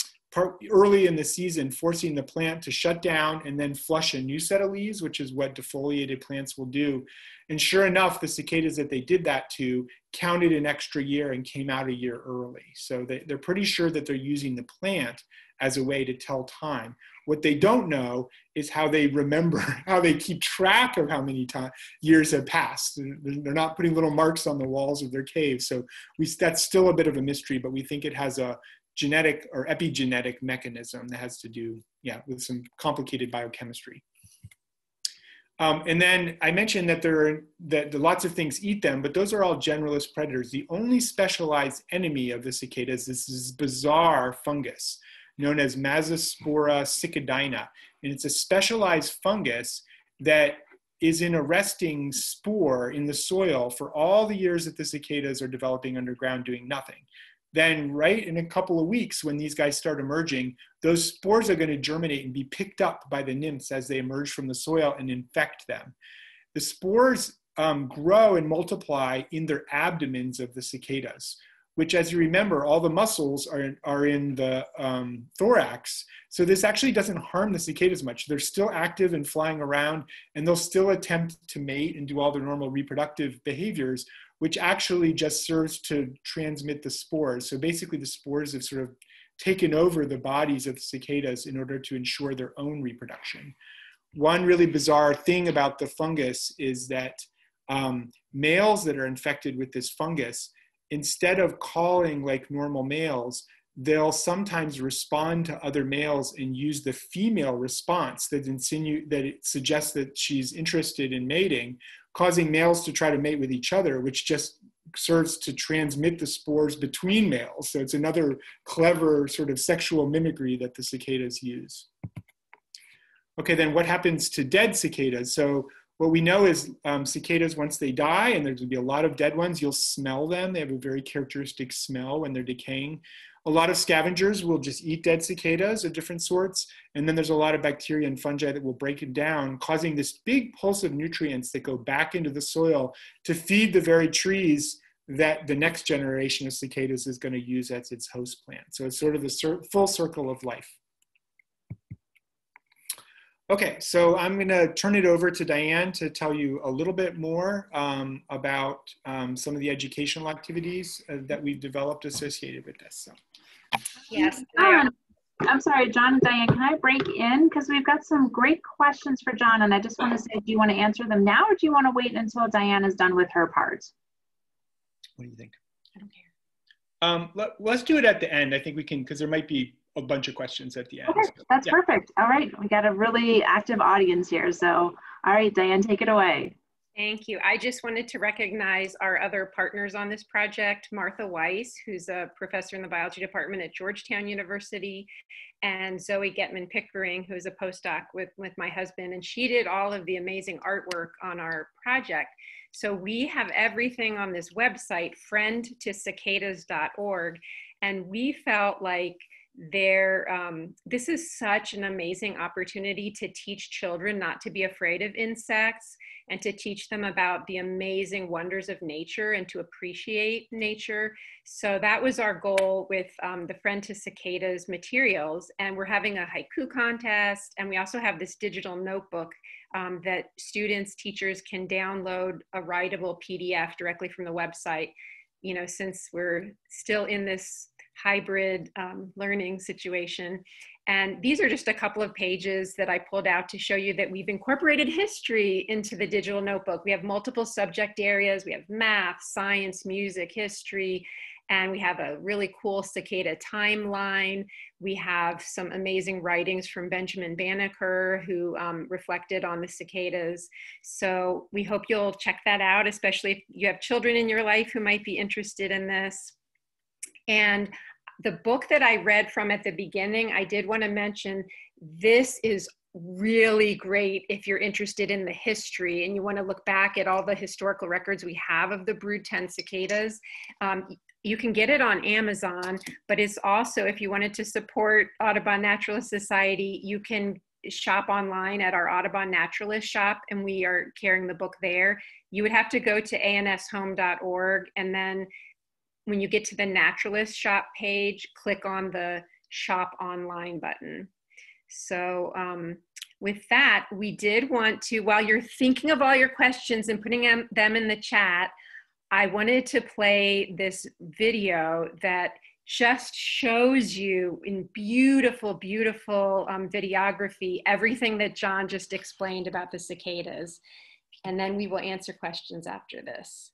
S3: early in the season, forcing the plant to shut down and then flush a new set of leaves, which is what defoliated plants will do. And sure enough, the cicadas that they did that to counted an extra year and came out a year early. So they, they're pretty sure that they're using the plant as a way to tell time. What they don't know is how they remember, how they keep track of how many time, years have passed. They're not putting little marks on the walls of their cave. So we, that's still a bit of a mystery, but we think it has a genetic or epigenetic mechanism that has to do, yeah, with some complicated biochemistry. Um, and then I mentioned that there are that lots of things eat them, but those are all generalist predators. The only specialized enemy of the cicadas is this bizarre fungus known as Massospora cicadina. And it's a specialized fungus that is in a resting spore in the soil for all the years that the cicadas are developing underground doing nothing. Then, right in a couple of weeks, when these guys start emerging, those spores are going to germinate and be picked up by the nymphs as they emerge from the soil and infect them. The spores um, grow and multiply in their abdomens of the cicadas which as you remember, all the muscles are, are in the um, thorax. So this actually doesn't harm the cicadas much. They're still active and flying around and they'll still attempt to mate and do all their normal reproductive behaviors, which actually just serves to transmit the spores. So basically the spores have sort of taken over the bodies of the cicadas in order to ensure their own reproduction. One really bizarre thing about the fungus is that um, males that are infected with this fungus instead of calling like normal males, they'll sometimes respond to other males and use the female response that insinu- that it suggests that she's interested in mating, causing males to try to mate with each other, which just serves to transmit the spores between males. So it's another clever sort of sexual mimicry that the cicadas use. Okay, then what happens to dead cicadas? So what we know is um, cicadas, once they die, and there's gonna be a lot of dead ones, you'll smell them. They have a very characteristic smell when they're decaying. A lot of scavengers will just eat dead cicadas of different sorts. And then there's a lot of bacteria and fungi that will break it down, causing this big pulse of nutrients that go back into the soil to feed the very trees that the next generation of cicadas is going to use as its host plant. So it's sort of the full circle of life. Okay, so I'm going to turn it over to Diane to tell you a little bit more um, about um, some of the educational activities uh, that we've developed associated with this. So.
S2: Yes.
S1: I'm sorry, John and Diane, can I break in? Because we've got some great questions for John, and I just want to say, do you want to answer them now, or do you want to wait until Diane is done with her part?
S3: What do you think?
S2: I don't care.
S3: Um, let, us do it at the end. I think we can, because there might be a bunch of questions at the end.
S1: Okay,
S3: so,
S1: that's
S3: yeah.
S1: perfect. All right, we got a really active audience here. So, all right, Diane, take it away.
S2: Thank you. I just wanted to recognize our other partners on this project, Martha Weiss, who's a professor in the biology department at Georgetown University, and Zoe Getman Pickering, who is a postdoc with, with my husband, and she did all of the amazing artwork on our project. So we have everything on this website, friendtocicadas.org, and we felt like there um, this is such an amazing opportunity to teach children not to be afraid of insects and to teach them about the amazing wonders of nature and to appreciate nature. So that was our goal with um, the friend to cicadas materials and we're having a haiku contest and we also have this digital notebook um, that students teachers can download a writable pdf directly from the website you know since we're still in this hybrid um, learning situation. And these are just a couple of pages that I pulled out to show you that we've incorporated history into the digital notebook. We have multiple subject areas. We have math, science, music, history, and we have a really cool cicada timeline. We have some amazing writings from Benjamin Banneker, who um, reflected on the cicadas. So we hope you'll check that out, especially if you have children in your life who might be interested in this. And the book that I read from at the beginning, I did want to mention this is really great if you're interested in the history and you want to look back at all the historical records we have of the brood 10 cicadas. Um, you can get it on Amazon, but it's also, if you wanted to support Audubon Naturalist Society, you can shop online at our Audubon Naturalist shop, and we are carrying the book there. You would have to go to anshome.org and then when you get to the naturalist shop page, click on the shop online button. So um, with that, we did want to, while you're thinking of all your questions and putting them in the chat, I wanted to play this video that just shows you in beautiful, beautiful um, videography, everything that John just explained about the cicadas. And then we will answer questions after this.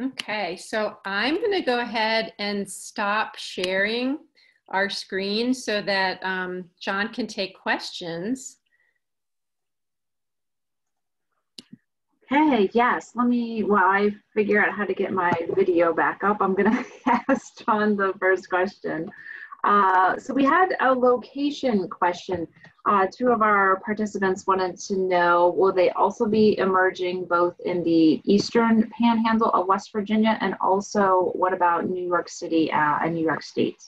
S2: Okay, so I'm going to go ahead and stop sharing our screen so that um, John can take questions.
S1: Okay, yes, let me, while I figure out how to get my video back up, I'm gonna ask John the first question. Uh, so we had a location question. Uh, two of our participants wanted to know, will they also be emerging both in the eastern panhandle of West Virginia and also what about New York City uh, and New York State?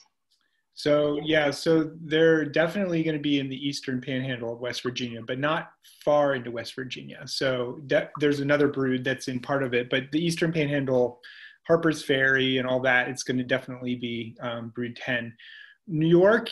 S3: So yeah, so they're definitely going to be in the eastern panhandle of West Virginia, but not far into West Virginia. So there's another brood that's in part of it, but the eastern panhandle, Harper's Ferry and all that, it's going to definitely be um, brood 10. New York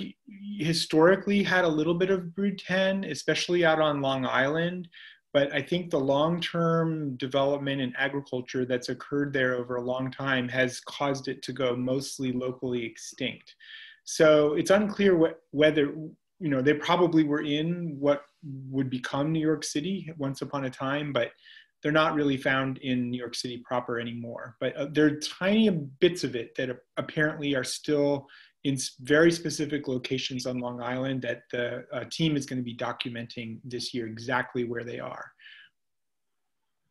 S3: historically had a little bit of 10, especially out on Long Island. But I think the long term development in agriculture that's occurred there over a long time has caused it to go mostly locally extinct. So it's unclear whether, you know, they probably were in what would become New York City once upon a time, but they're not really found in New York City proper anymore. But uh, there are tiny bits of it that apparently are still in very specific locations on Long Island that the uh, team is going to be documenting this year exactly where they are.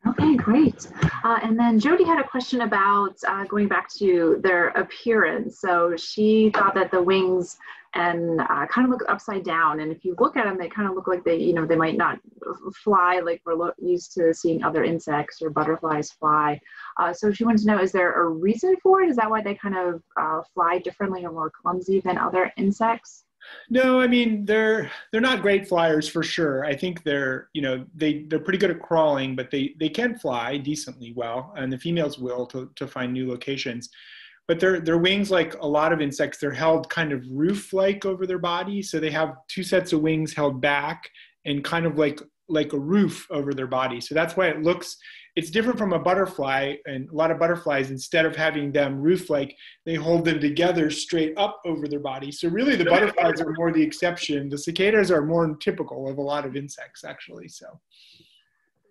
S1: Okay, great. Uh, and then Jody had a question about uh, going back to their appearance. So she thought that the wings and uh, kind of look upside down. And if you look at them, they kind of look like they, you know, they might not fly like we're used to seeing other insects or butterflies fly. Uh, so she wanted to know, is there a reason for it? Is that why they kind of uh, fly differently or more clumsy than other insects?
S3: No, I mean they're they're not great flyers for sure. I think they're you know they they're pretty good at crawling, but they they can fly decently well, and the females will to to find new locations. But their their wings, like a lot of insects, they're held kind of roof-like over their body, so they have two sets of wings held back and kind of like like a roof over their body. So that's why it looks it's different from a butterfly and a lot of butterflies instead of having them roof like they hold them together straight up over their body. So really the butterflies are more the exception. The cicadas are more typical of a lot of insects actually so.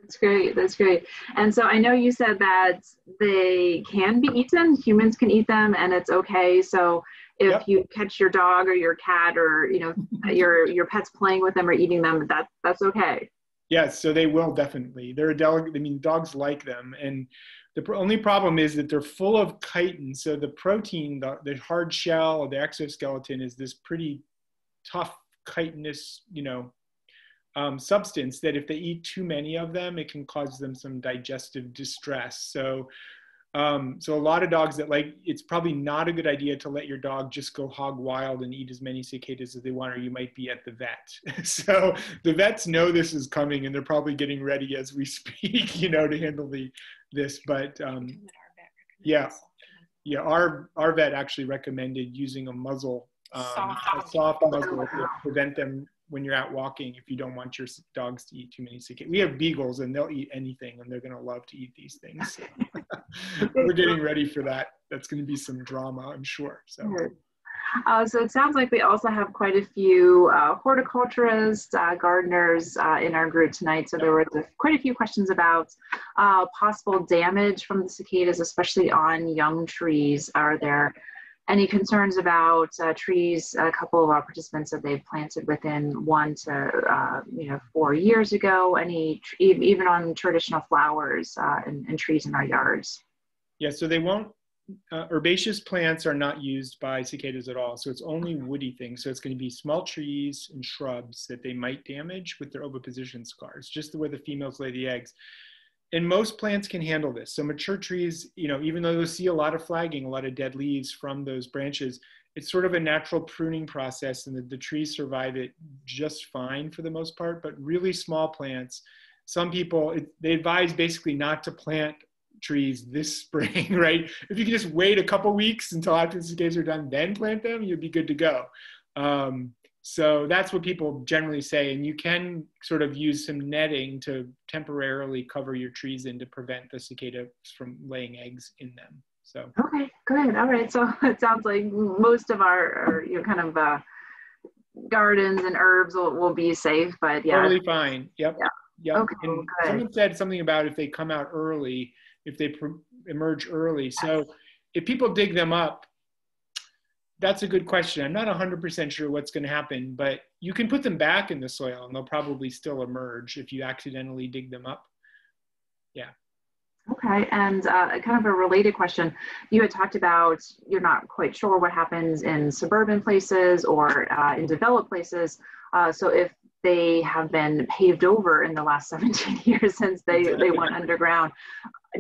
S1: That's great that's great. And so i know you said that they can be eaten humans can eat them and it's okay. So if yep. you catch your dog or your cat or you know your your pet's playing with them or eating them that that's okay
S3: Yes, so they will definitely. They're a delicate. I mean, dogs like them, and the pr- only problem is that they're full of chitin. So the protein, the, the hard shell the exoskeleton, is this pretty tough chitinous, you know, um, substance that if they eat too many of them, it can cause them some digestive distress. So um, so a lot of dogs that like, it's probably not a good idea to let your dog just go hog wild and eat as many cicadas as they want, or you might be at the vet. so the vets know this is coming and they're probably getting ready as we speak, you know, to handle the, this, but um, yeah, yeah, our, our vet actually recommended using a muzzle, um, a soft muzzle to prevent them when you're out walking if you don't want your dogs to eat too many cicadas. We have beagles and they'll eat anything and they're going to love to eat these things. We're getting ready for that. That's going to be some drama, I'm sure. So.
S1: Uh, so it sounds like we also have quite a few uh, horticulturists, uh, gardeners uh, in our group tonight. So there were quite a few questions about uh, possible damage from the cicadas, especially on young trees. Are there any concerns about uh, trees? A couple of our participants said they've planted within one to uh, you know four years ago. Any even on traditional flowers uh, and, and, trees in our yards.
S3: Yeah, so they won't. Uh, herbaceous plants are not used by cicadas at all. So it's only woody things. So it's going to be small trees and shrubs that they might damage with their oviposition scars, just the way the females lay the eggs and most plants can handle this. So mature trees, you know, even though you'll see a lot of flagging, a lot of dead leaves from those branches, it's sort of a natural pruning process and the, the trees survive it just fine for the most part. But really small plants, some people, it, they advise basically not to plant trees this spring, right? If you can just wait a couple weeks until after the cicadas are done, then plant them, you'd be good to go. Um, so that's what people generally say. And you can sort of use some netting to temporarily cover your trees in to prevent the cicadas from laying eggs in them. So
S1: okay, good. All right. So it sounds like most of our, our you know, kind of uh, gardens and herbs will, will be safe, but yeah,
S3: totally fine. Yep. Yeah. Yep. Okay, and good. someone said something about if they come out early, if they emerge early. So if people dig them up, that's a good question. I'm not 100% sure what's going to happen, but you can put them back in the soil and they'll probably still emerge if you accidentally dig them up. Yeah.
S1: Okay, and uh, kind of a related question. You had talked about you're not quite sure what happens in suburban places or uh, in developed places. Uh, so if they have been paved over in the last 17 years since they, they went underground,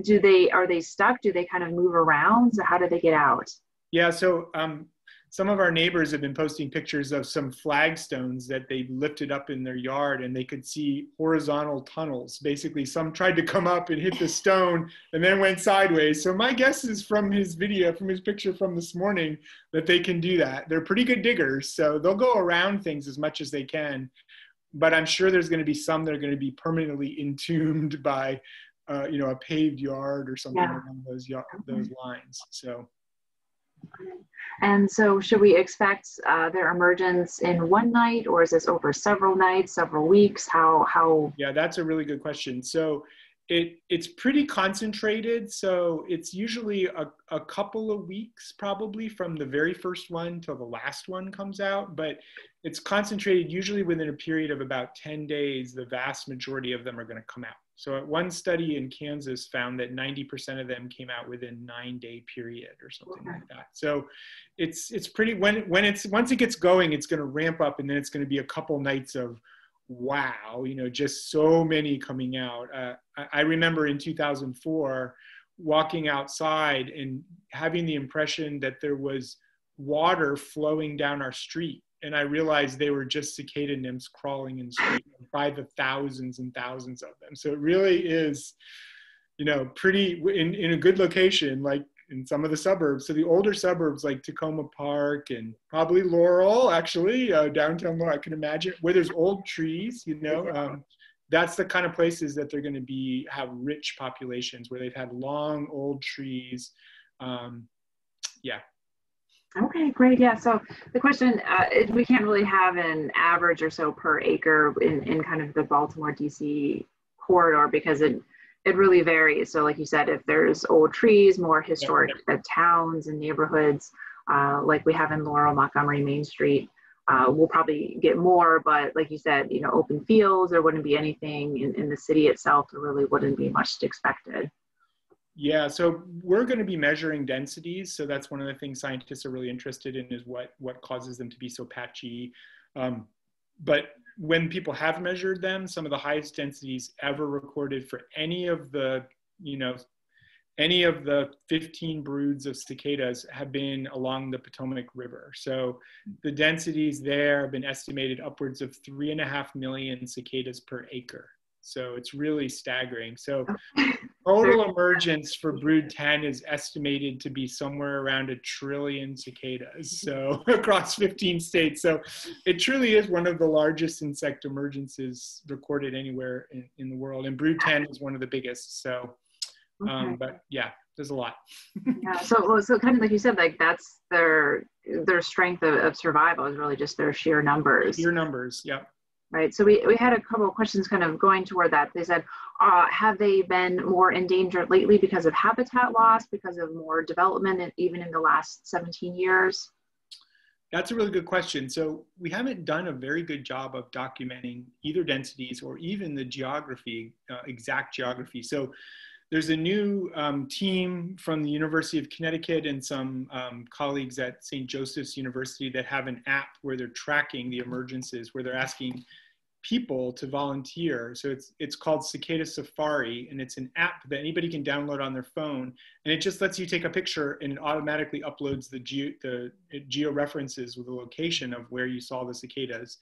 S1: do they are they stuck? Do they kind of move around? So how do they get out?
S3: Yeah, so um, some of our neighbors have been posting pictures of some flagstones that they lifted up in their yard and they could see horizontal tunnels. Basically, some tried to come up and hit the stone and then went sideways. So my guess is from his video, from his picture from this morning, that they can do that. They're pretty good diggers, so they'll go around things as much as they can. But I'm sure there's going to be some that are going to be permanently entombed by, uh, you know, a paved yard or something yeah. along those those lines. So.
S1: And so, should we expect uh, their emergence in one night, or is this over several nights, several weeks? How how?
S3: Yeah, that's a really good question. So, it it's pretty concentrated. So it's usually a, a couple of weeks, probably from the very first one till the last one comes out. But it's concentrated usually within a period of about ten days. The vast majority of them are going to come out. So one study in Kansas found that 90% of them came out within nine day period or something okay. like that. So it's it's pretty when when it's once it gets going, it's going to ramp up, and then it's going to be a couple nights of wow, you know, just so many coming out. Uh, I, I remember in 2004 walking outside and having the impression that there was water flowing down our street and I realized they were just cicada nymphs crawling in street by the thousands and thousands of them. So it really is, you know, pretty in, in a good location, like in some of the suburbs. So the older suburbs like Takoma Park and probably Laurel, actually, uh, downtown Laurel, I can imagine, where there's old trees, you know, um, that's the kind of places that they're going to be, have rich populations where they've had long old trees. Um, yeah,
S1: Okay, great. Yeah. So the question uh, is, we can't really have an average or so per acre in, in kind of the Baltimore DC corridor because it it really varies. So, like you said, if there's old trees, more historic uh, towns and neighborhoods, uh, like we have in Laurel, Montgomery, Main Street, uh, we'll probably get more. But like you said, you know, open fields, there wouldn't be anything in, in the city itself. There really wouldn't be much to expected.
S3: Yeah, so we're going to be measuring densities. So that's one of the things scientists are really interested in is what, what causes them to be so patchy. Um, but when people have measured them, some of the highest densities ever recorded for any of the, you know, any of the 15 broods of cicadas have been along the Potomac River. So the densities there have been estimated upwards of three and a half million cicadas per acre. So it's really staggering. So total emergence for brood 10 is estimated to be somewhere around a trillion cicadas. So across 15 states. So it truly is one of the largest insect emergences recorded anywhere in, in the world. And brood 10 is one of the biggest. So, um, but yeah, there's a lot.
S1: yeah. So, so kind of like you said, like that's their, their strength of, of survival is really just their sheer numbers.
S3: Sheer numbers. Yep
S1: right? So we, we had a couple of questions kind of going toward that. They said, uh, have they been more endangered lately because of habitat loss, because of more development, even in the last 17 years?
S3: That's a really good question. So we haven't done a very good job of documenting either densities or even the geography, uh, exact geography. So there's a new um, team from the University of Connecticut and some um, colleagues at St. Joseph's University that have an app where they're tracking the emergences, where they're asking people to volunteer. So it's it's called Cicada Safari, and it's an app that anybody can download on their phone, and it just lets you take a picture and it automatically uploads the geo the geo references with the location of where you saw the cicadas,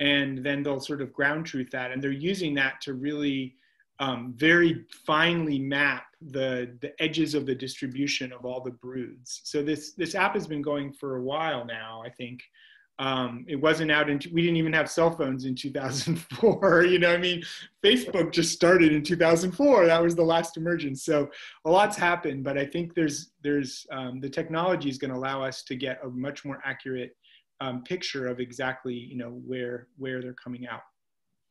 S3: and then they'll sort of ground truth that, and they're using that to really um, very finely map the, the edges of the distribution of all the broods. So this, this app has been going for a while now, I think. Um, it wasn't out in, we didn't even have cell phones in 2004. You know, I mean, Facebook just started in 2004. That was the last emergence. So a lot's happened, but I think there's, there's um, the technology is going to allow us to get a much more accurate um, picture of exactly, you know, where, where they're coming out.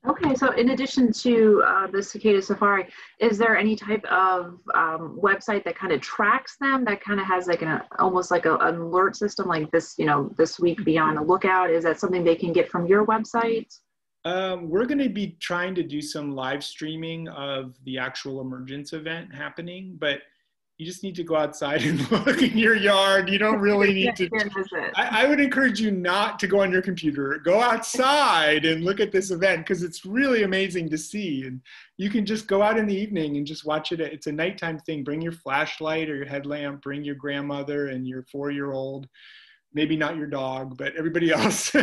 S1: Okay, so in addition to uh, the cicada safari, is there any type of um, website that kind of tracks them? That kind of has like an almost like a, an alert system, like this, you know, this week be on the lookout. Is that something they can get from your website?
S3: Um, we're going to be trying to do some live streaming of the actual emergence event happening, but you just need to go outside and look in your yard. You don't really need to. I, I, would encourage you not to go on your computer. Go outside and look at this event because it's really amazing to see. And you can just go out in the evening and just watch it. It's a nighttime thing. Bring your flashlight or your headlamp. Bring your grandmother and your four-year-old maybe not your dog, but everybody else,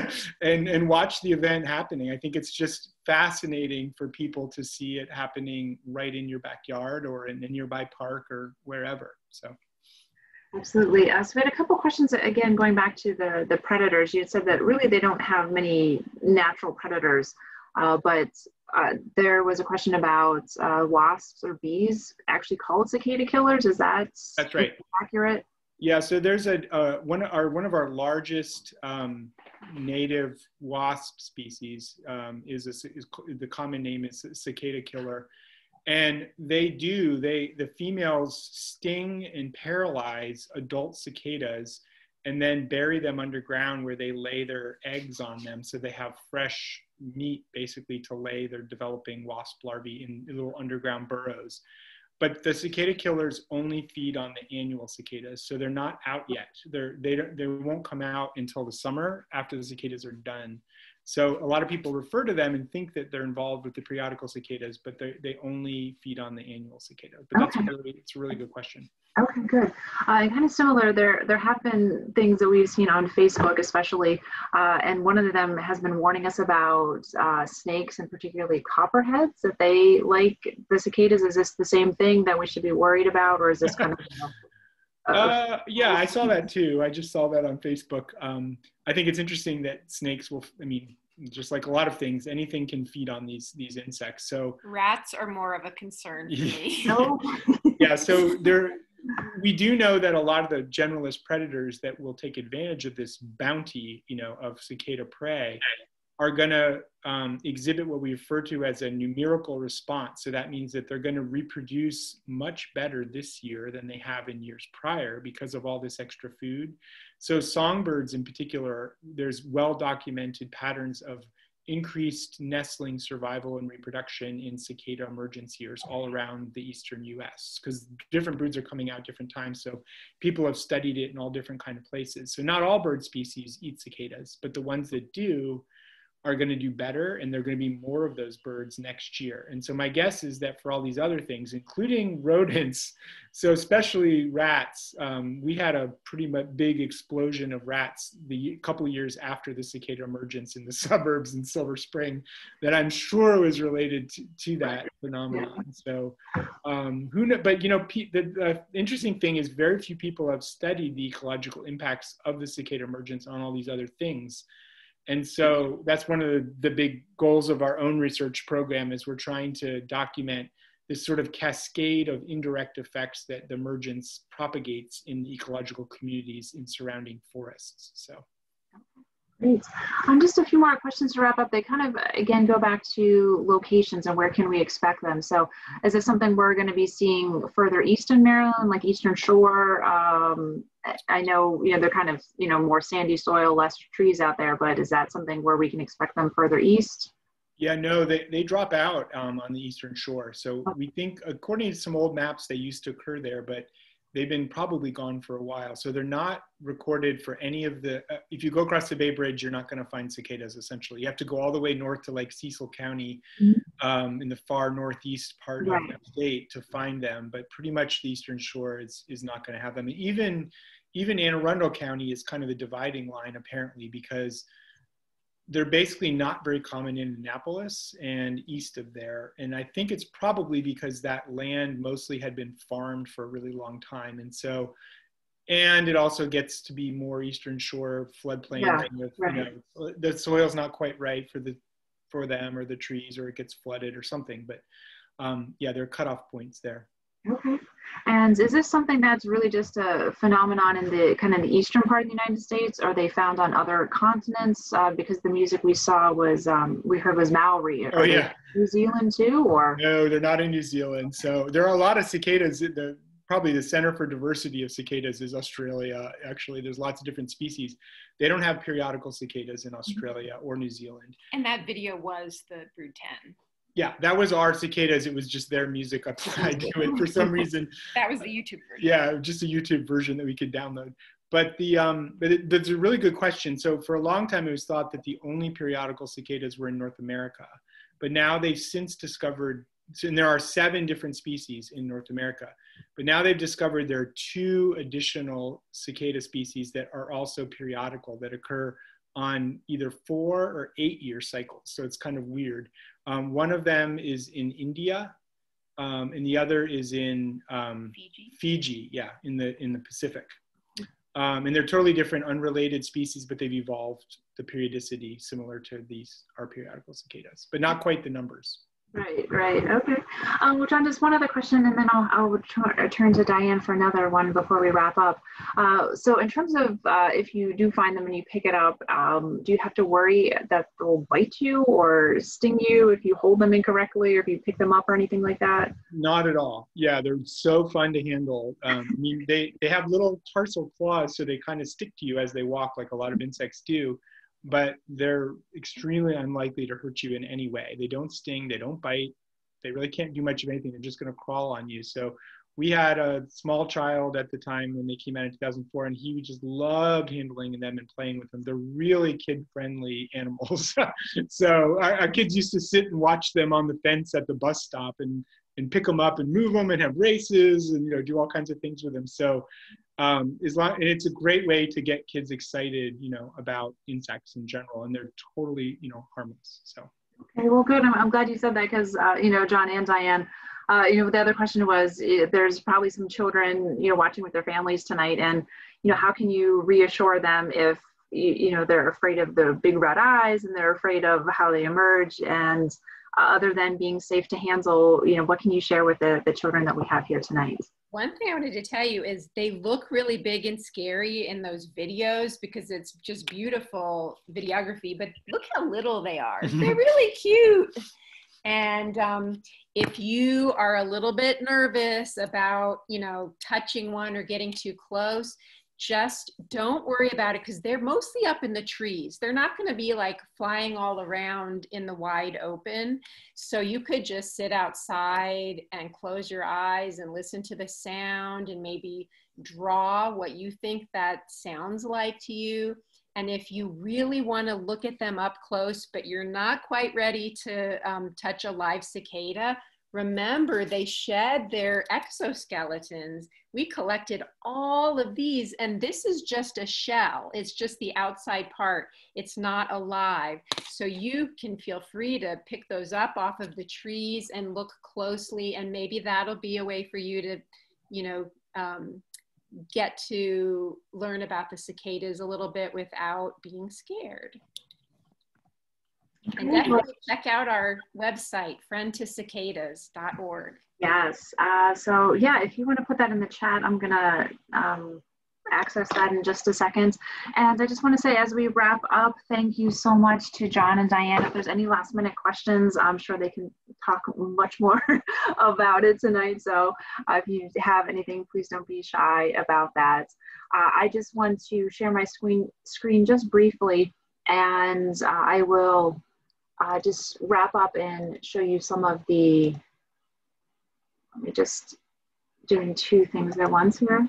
S3: and and watch the event happening. I think it's just fascinating for people to see it happening right in your backyard or in a nearby park or wherever. So.
S1: Absolutely. Uh, so we had a couple questions again going back to the the predators. You said that really they don't have many natural predators, uh, but uh, there was a question about uh, wasps or bees actually called cicada killers. Is that
S3: that's right
S1: accurate?
S3: Yeah, so there's a uh, one of our one of our largest um, native wasp species um, is, a, is the common name is cicada killer, and they do they the females sting and paralyze adult cicadas and then bury them underground where they lay their eggs on them so they have fresh meat basically to lay their developing wasp larvae in little underground burrows but the cicada killers only feed on the annual cicadas, so they're not out yet. They're, they don't, they won't come out until the summer after the cicadas are done. So a lot of people refer to them and think that they're involved with the periodical cicadas, but they, they only feed on the annual cicada. But that's okay. really, it's a really good question.
S1: Okay, good. Uh, kind of similar, there there have been things that we've seen on Facebook, especially, uh, and one of them has been warning us about uh, snakes and particularly copperheads. That they like the cicadas. Is this the same thing that we should be worried about, or is this kind of? You know,
S3: uh, yeah, I saw that too. I just saw that on Facebook. Um, I think it's interesting that snakes will. I mean, just like a lot of things, anything can feed on these these insects. So
S4: rats are more of a concern to me.
S3: yeah, so there we do know that a lot of the generalist predators that will take advantage of this bounty, you know, of cicada prey are going to um, exhibit what we refer to as a numerical response. So that means that they're going to reproduce much better this year than they have in years prior because of all this extra food. So songbirds in particular, there's well documented patterns of increased nestling survival and reproduction in cicada emergence years all around the eastern US because different broods are coming out different times. So people have studied it in all different kind of places. So not all bird species eat cicadas, but the ones that do are going to do better and there are going to be more of those birds next year. And so my guess is that for all these other things, including rodents, so especially rats, um, we had a pretty much big explosion of rats the couple of years after the cicada emergence in the suburbs in Silver Spring that I'm sure was related to, to that phenomenon. So um, who know, but you know, the, the interesting thing is very few people have studied the ecological impacts of the cicada emergence on all these other things. And so that's one of the, the big goals of our own research program is we're trying to document this sort of cascade of indirect effects that the emergence propagates in ecological communities in surrounding forests. So.
S1: Great. Um, just a few more questions to wrap up. They kind of, again, go back to locations and where can we expect them. So is this something we're going to be seeing further east in Maryland, like Eastern Shore? Um, I know, you know, they're kind of, you know, more sandy soil, less trees out there, but is that something where we can expect them further east?
S3: Yeah, no, they, they drop out um, on the Eastern Shore. So we think, according to some old maps, they used to occur there, but they've been probably gone for a while. So they're not recorded for any of the, uh, if you go across the Bay Bridge, you're not going to find cicadas essentially. You have to go all the way north to like Cecil County mm-hmm. um, in the far northeast part right. of the state to find them. But pretty much the Eastern Shore is, is not going to have them. Even, even Anne Arundel County is kind of the dividing line apparently because they're basically not very common in Annapolis and east of there. And I think it's probably because that land mostly had been farmed for a really long time. And so, and it also gets to be more Eastern Shore floodplain. Yeah, with, right. you know, the soil's not quite right for the for them or the trees or it gets flooded or something. But um, yeah, there are cutoff points there.
S1: Okay. And is this something that's really just a phenomenon in the kind of the eastern part of the United States? Or are they found on other continents? Uh, because the music we saw was, um, we heard was Maori. Are
S3: Oh yeah.
S1: New Zealand too, or?
S3: No, they're not in New Zealand. So there are a lot of cicadas. The, probably the center for diversity of cicadas is Australia. Actually, there's lots of different species. They don't have periodical cicadas in Australia or New Zealand.
S4: And that video was the Brood 10.
S3: Yeah, that was our cicadas. It was just their music applied to it for some reason.
S4: That was the YouTube version.
S3: Yeah, just a YouTube version that we could download. But the um, but it, that's a really good question. So for a long time, it was thought that the only periodical cicadas were in North America, but now they've since discovered, and there are seven different species in North America, but now they've discovered there are two additional cicada species that are also periodical that occur on either four or eight year cycles. So it's kind of weird. Um, one of them is in India, um, and the other is in um,
S4: Fiji.
S3: Fiji, yeah, in the in the Pacific. Um, and they're totally different, unrelated species, but they've evolved the periodicity similar to these our periodical cicadas, but not quite the numbers.
S1: Right, right, okay. Um, well, John, just one other question, and then I'll, I'll tr- turn to Diane for another one before we wrap up. Uh, so, in terms of uh, if you do find them and you pick it up, um, do you have to worry that they'll bite you or sting you if you hold them incorrectly or if you pick them up or anything like that?
S3: Not at all. Yeah, they're so fun to handle. Um, I mean, they they have little tarsal claws, so they kind of stick to you as they walk, like a lot of insects do. But they're extremely unlikely to hurt you in any way. They don't sting. They don't bite. They really can't do much of anything. They're just going to crawl on you. So we had a small child at the time when they came out in 2004 and he just loved handling them and playing with them they're really kid friendly animals so our, our, kids used to sit and watch them on the fence at the bus stop and and pick them up and move them and have races and you know do all kinds of things with them so um, and it's a great way to get kids excited you know about insects in general and they're totally you know harmless so.
S1: Okay well good. I'm, I'm glad you said that because uh, you know john and diane uh, you know, the other question was, eh, there's probably some children, you know, watching with their families tonight, and you know, how can you reassure them if you know they're afraid of the big red eyes and they're afraid of how they emerge, and other than being safe to handle, you know, what can you share with the the children that we have here tonight?
S2: One thing I wanted to tell you is they look really big and scary in those videos because it's just beautiful videography, but look how little they are. They're really cute. And um, if you are a little bit nervous about, you know, touching one or getting too close, just don't worry about it because they're mostly up in the trees. They're not going to be like flying all around in the wide open. So you could just sit outside and close your eyes and listen to the sound and maybe draw what you think that sounds like to you. And if you really want to look at them up close, but you're not quite ready to um, touch a live cicada, remember they shed their exoskeletons. We collected all of these, and this is just a shell. It's just the outside part. It's not alive. So you can feel free to pick those up off of the trees and look closely, and maybe that'll be a way for you to, you know, um, get to learn about the cicadas a little bit without being scared. And definitely check out our website, friendtocicadas.org.
S1: Yes. Uh, so yeah, if you want to put that in the chat, I'm gonna um, access that in just a second. And I just want to say, as we wrap up, thank you so much to John and Diane. If there's any last minute questions, I'm sure they can talk much more about it tonight. So uh, if you have anything, please don't be shy about that. Uh, I just want to share my screen, screen just briefly, and uh, I will uh, just wrap up and show you some of the, let me just doing two things at once here.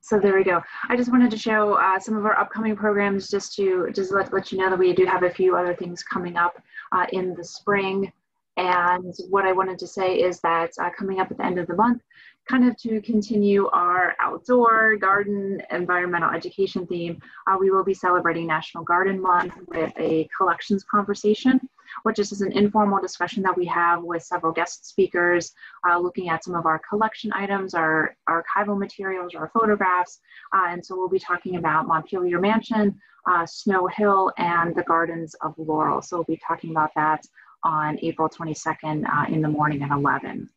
S1: So there we go. I just wanted to show uh, some of our upcoming programs just to just let, let you know that we do have a few other things coming up uh, in the spring. And what I wanted to say is that uh, coming up at the end of the month, kind of to continue our outdoor garden environmental education theme, uh, we will be celebrating National Garden Month with a collections conversation, which is an informal discussion that we have with several guest speakers, uh, looking at some of our collection items, our archival materials, our photographs. Uh, and so we'll be talking about Montpelier Mansion, uh, Snow Hill, and the Gardens of Laurel. So we'll be talking about that on April 22nd uh, in the morning at 11.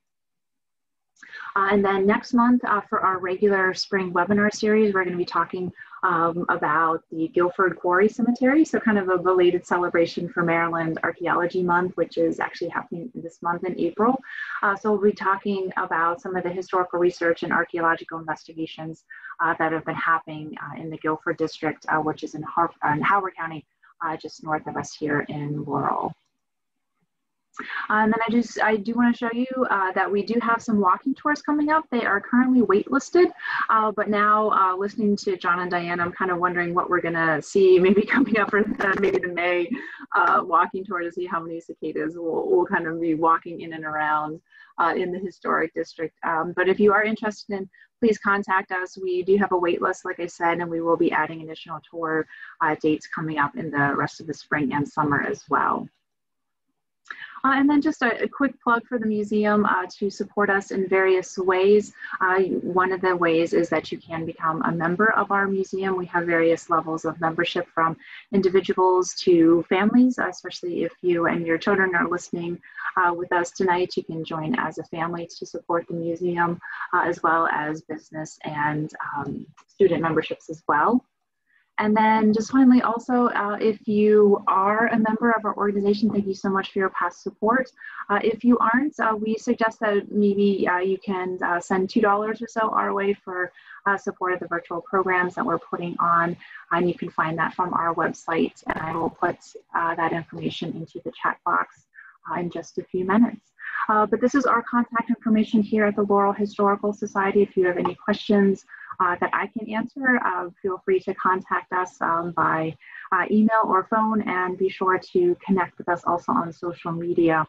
S1: Uh, and then next month uh, for our regular spring webinar series, we're going to be talking um, about the Guilford Quarry Cemetery. So kind of a belated celebration for Maryland Archaeology Month, which is actually happening this month in April. Uh, so we'll be talking about some of the historical research and archaeological investigations uh, that have been happening uh, in the Guilford District, uh, which is in, Har in Howard County, just north of us here in Laurel. Uh, and then I just, I do want to show you uh, that we do have some walking tours coming up. They are currently waitlisted, uh, but now uh, listening to John and Diane, I'm kind of wondering what we're going to see maybe coming up for maybe the May uh, walking tour to see how many cicadas will will kind of be walking in and around uh, in the historic district. Um, but if you are interested in, please contact us. We do have a wait list, like I said, and we will be adding additional tour dates coming up in the rest of the spring and summer as well. Uh, and then just a, a, quick plug for the museum uh, to support us in various ways. Uh, one of the ways is that you can become a member of our museum. We have various levels of membership from individuals to families, especially if you and your children are listening uh, with us tonight. You can join as a family to support the museum, uh, as well as business and um, student memberships as well. And then just finally also, uh, if you are a member of our organization, thank you so much for your past support. Uh, if you aren't, uh, we suggest that maybe uh, you can uh, send $2 or so our way for uh, support of the virtual programs that we're putting on. And you can find that from our website. And I will put that information into the chat box in just a few minutes. But this is our contact information here at the Laurel Historical Society. If you have any questions uh, that I can answer, uh, feel free to contact us um, by uh, email or phone and be sure to connect with us also on social media.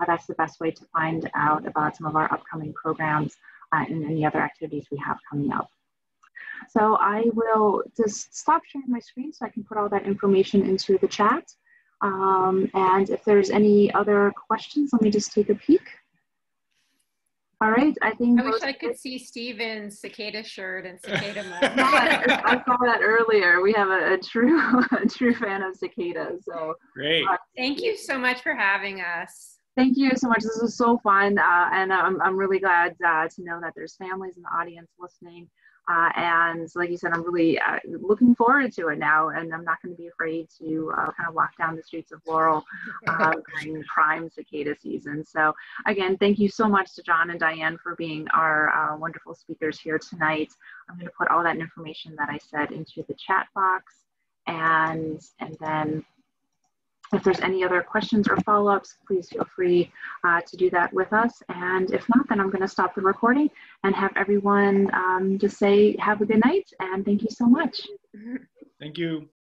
S1: Uh, that's the best way to find out about some of our upcoming programs uh, and any other activities we have coming up. So I will just stop sharing my screen so I can put all that information into the chat. Um, and if there's any other questions, let me just take a peek. All right, I think.
S2: I wish I could see Steven's cicada shirt and cicada
S1: mug. I saw that earlier. We have a, a true, a true fan of cicadas. So
S3: great.
S2: Uh, Thank you so much for having us.
S1: Thank you so much. This was so fun, uh, and I'm I'm really glad uh, to know that there's families in the audience listening. Uh, and like you said, I'm really uh, looking forward to it now, and I'm not going to be afraid to uh, kind of walk down the streets of Laurel uh, during prime cicada season. So again, thank you so much to John and Diane for being our uh, wonderful speakers here tonight. I'm going to put all that information that I said into the chat box, and and then if there's any other questions or follow-ups, please feel free uh, to do that with us. And if not, then I'm going to stop the recording and have everyone um, just say have a good night and thank you so much.
S3: Thank you.